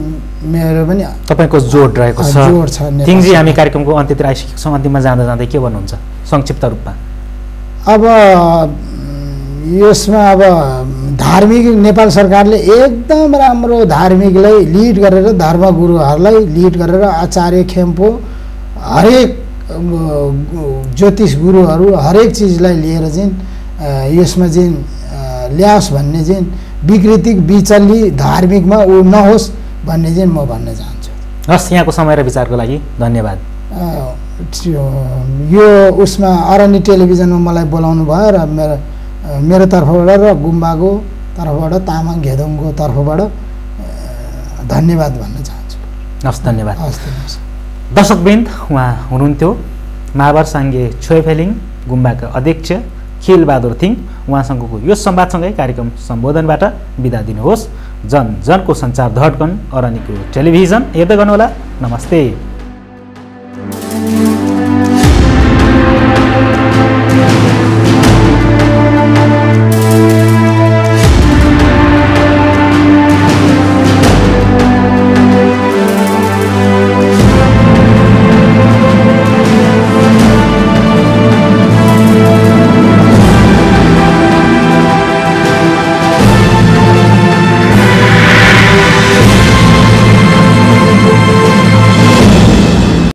मेरो पनि तपाईँको जोड रहेको छ। जोड छ थिङजी हामी। कार्यक्रमको अन्त्यतिर आइसकेको छौँ। अन्तिममा जाँदा जाँदै के भन्नुहुन्छ? संक्षिप्त रूपमा। अब यसमा अब धार्मिक नेपाल सरकारले एकदम राम्रो धार्मिकलाई लिड गरेर धर्मगुरुहरूलाई लिड गरेर आचार्य खेम्पो हरेक ज्योतिष गुरुहरू हरेक चिजलाई लिएर चाहिँ यसमा चाहिँ ल्याओस् भन्ने चाहिँ विकृतिक विचल्ली धार्मिकमा ऊ नहोस् भन्ने चाहिँ म भन्न चाहन्छु। हस् यहाँको समय र विचारको लागि धन्यवाद। यो उसमा अरण्य टेलिभिजनमा मलाई बोलाउनु भयो र मेरो मेरो तर्फबाट र गुम्बाको तर्फबाट तामाङ घेदोङको तर्फबाट धन्यवाद भन्न चाहन्छु। हस् धन्यवाद। हस् दर्शकवृन्द उहाँ हुनुहुन्थ्यो। महावर साङ्गे छोयफेलिङ गुम्बाका अध्यक्ष खिलबहादुर थिङ। उहाँसँगको यो संवादसँगै कार्यक्रम सम्बोधनबाट बिदा दिनुहोस्। जन जनको सञ्चार धडकन अरनिको टेलिभिजन हेर्दै गर्नुहोला। नमस्ते।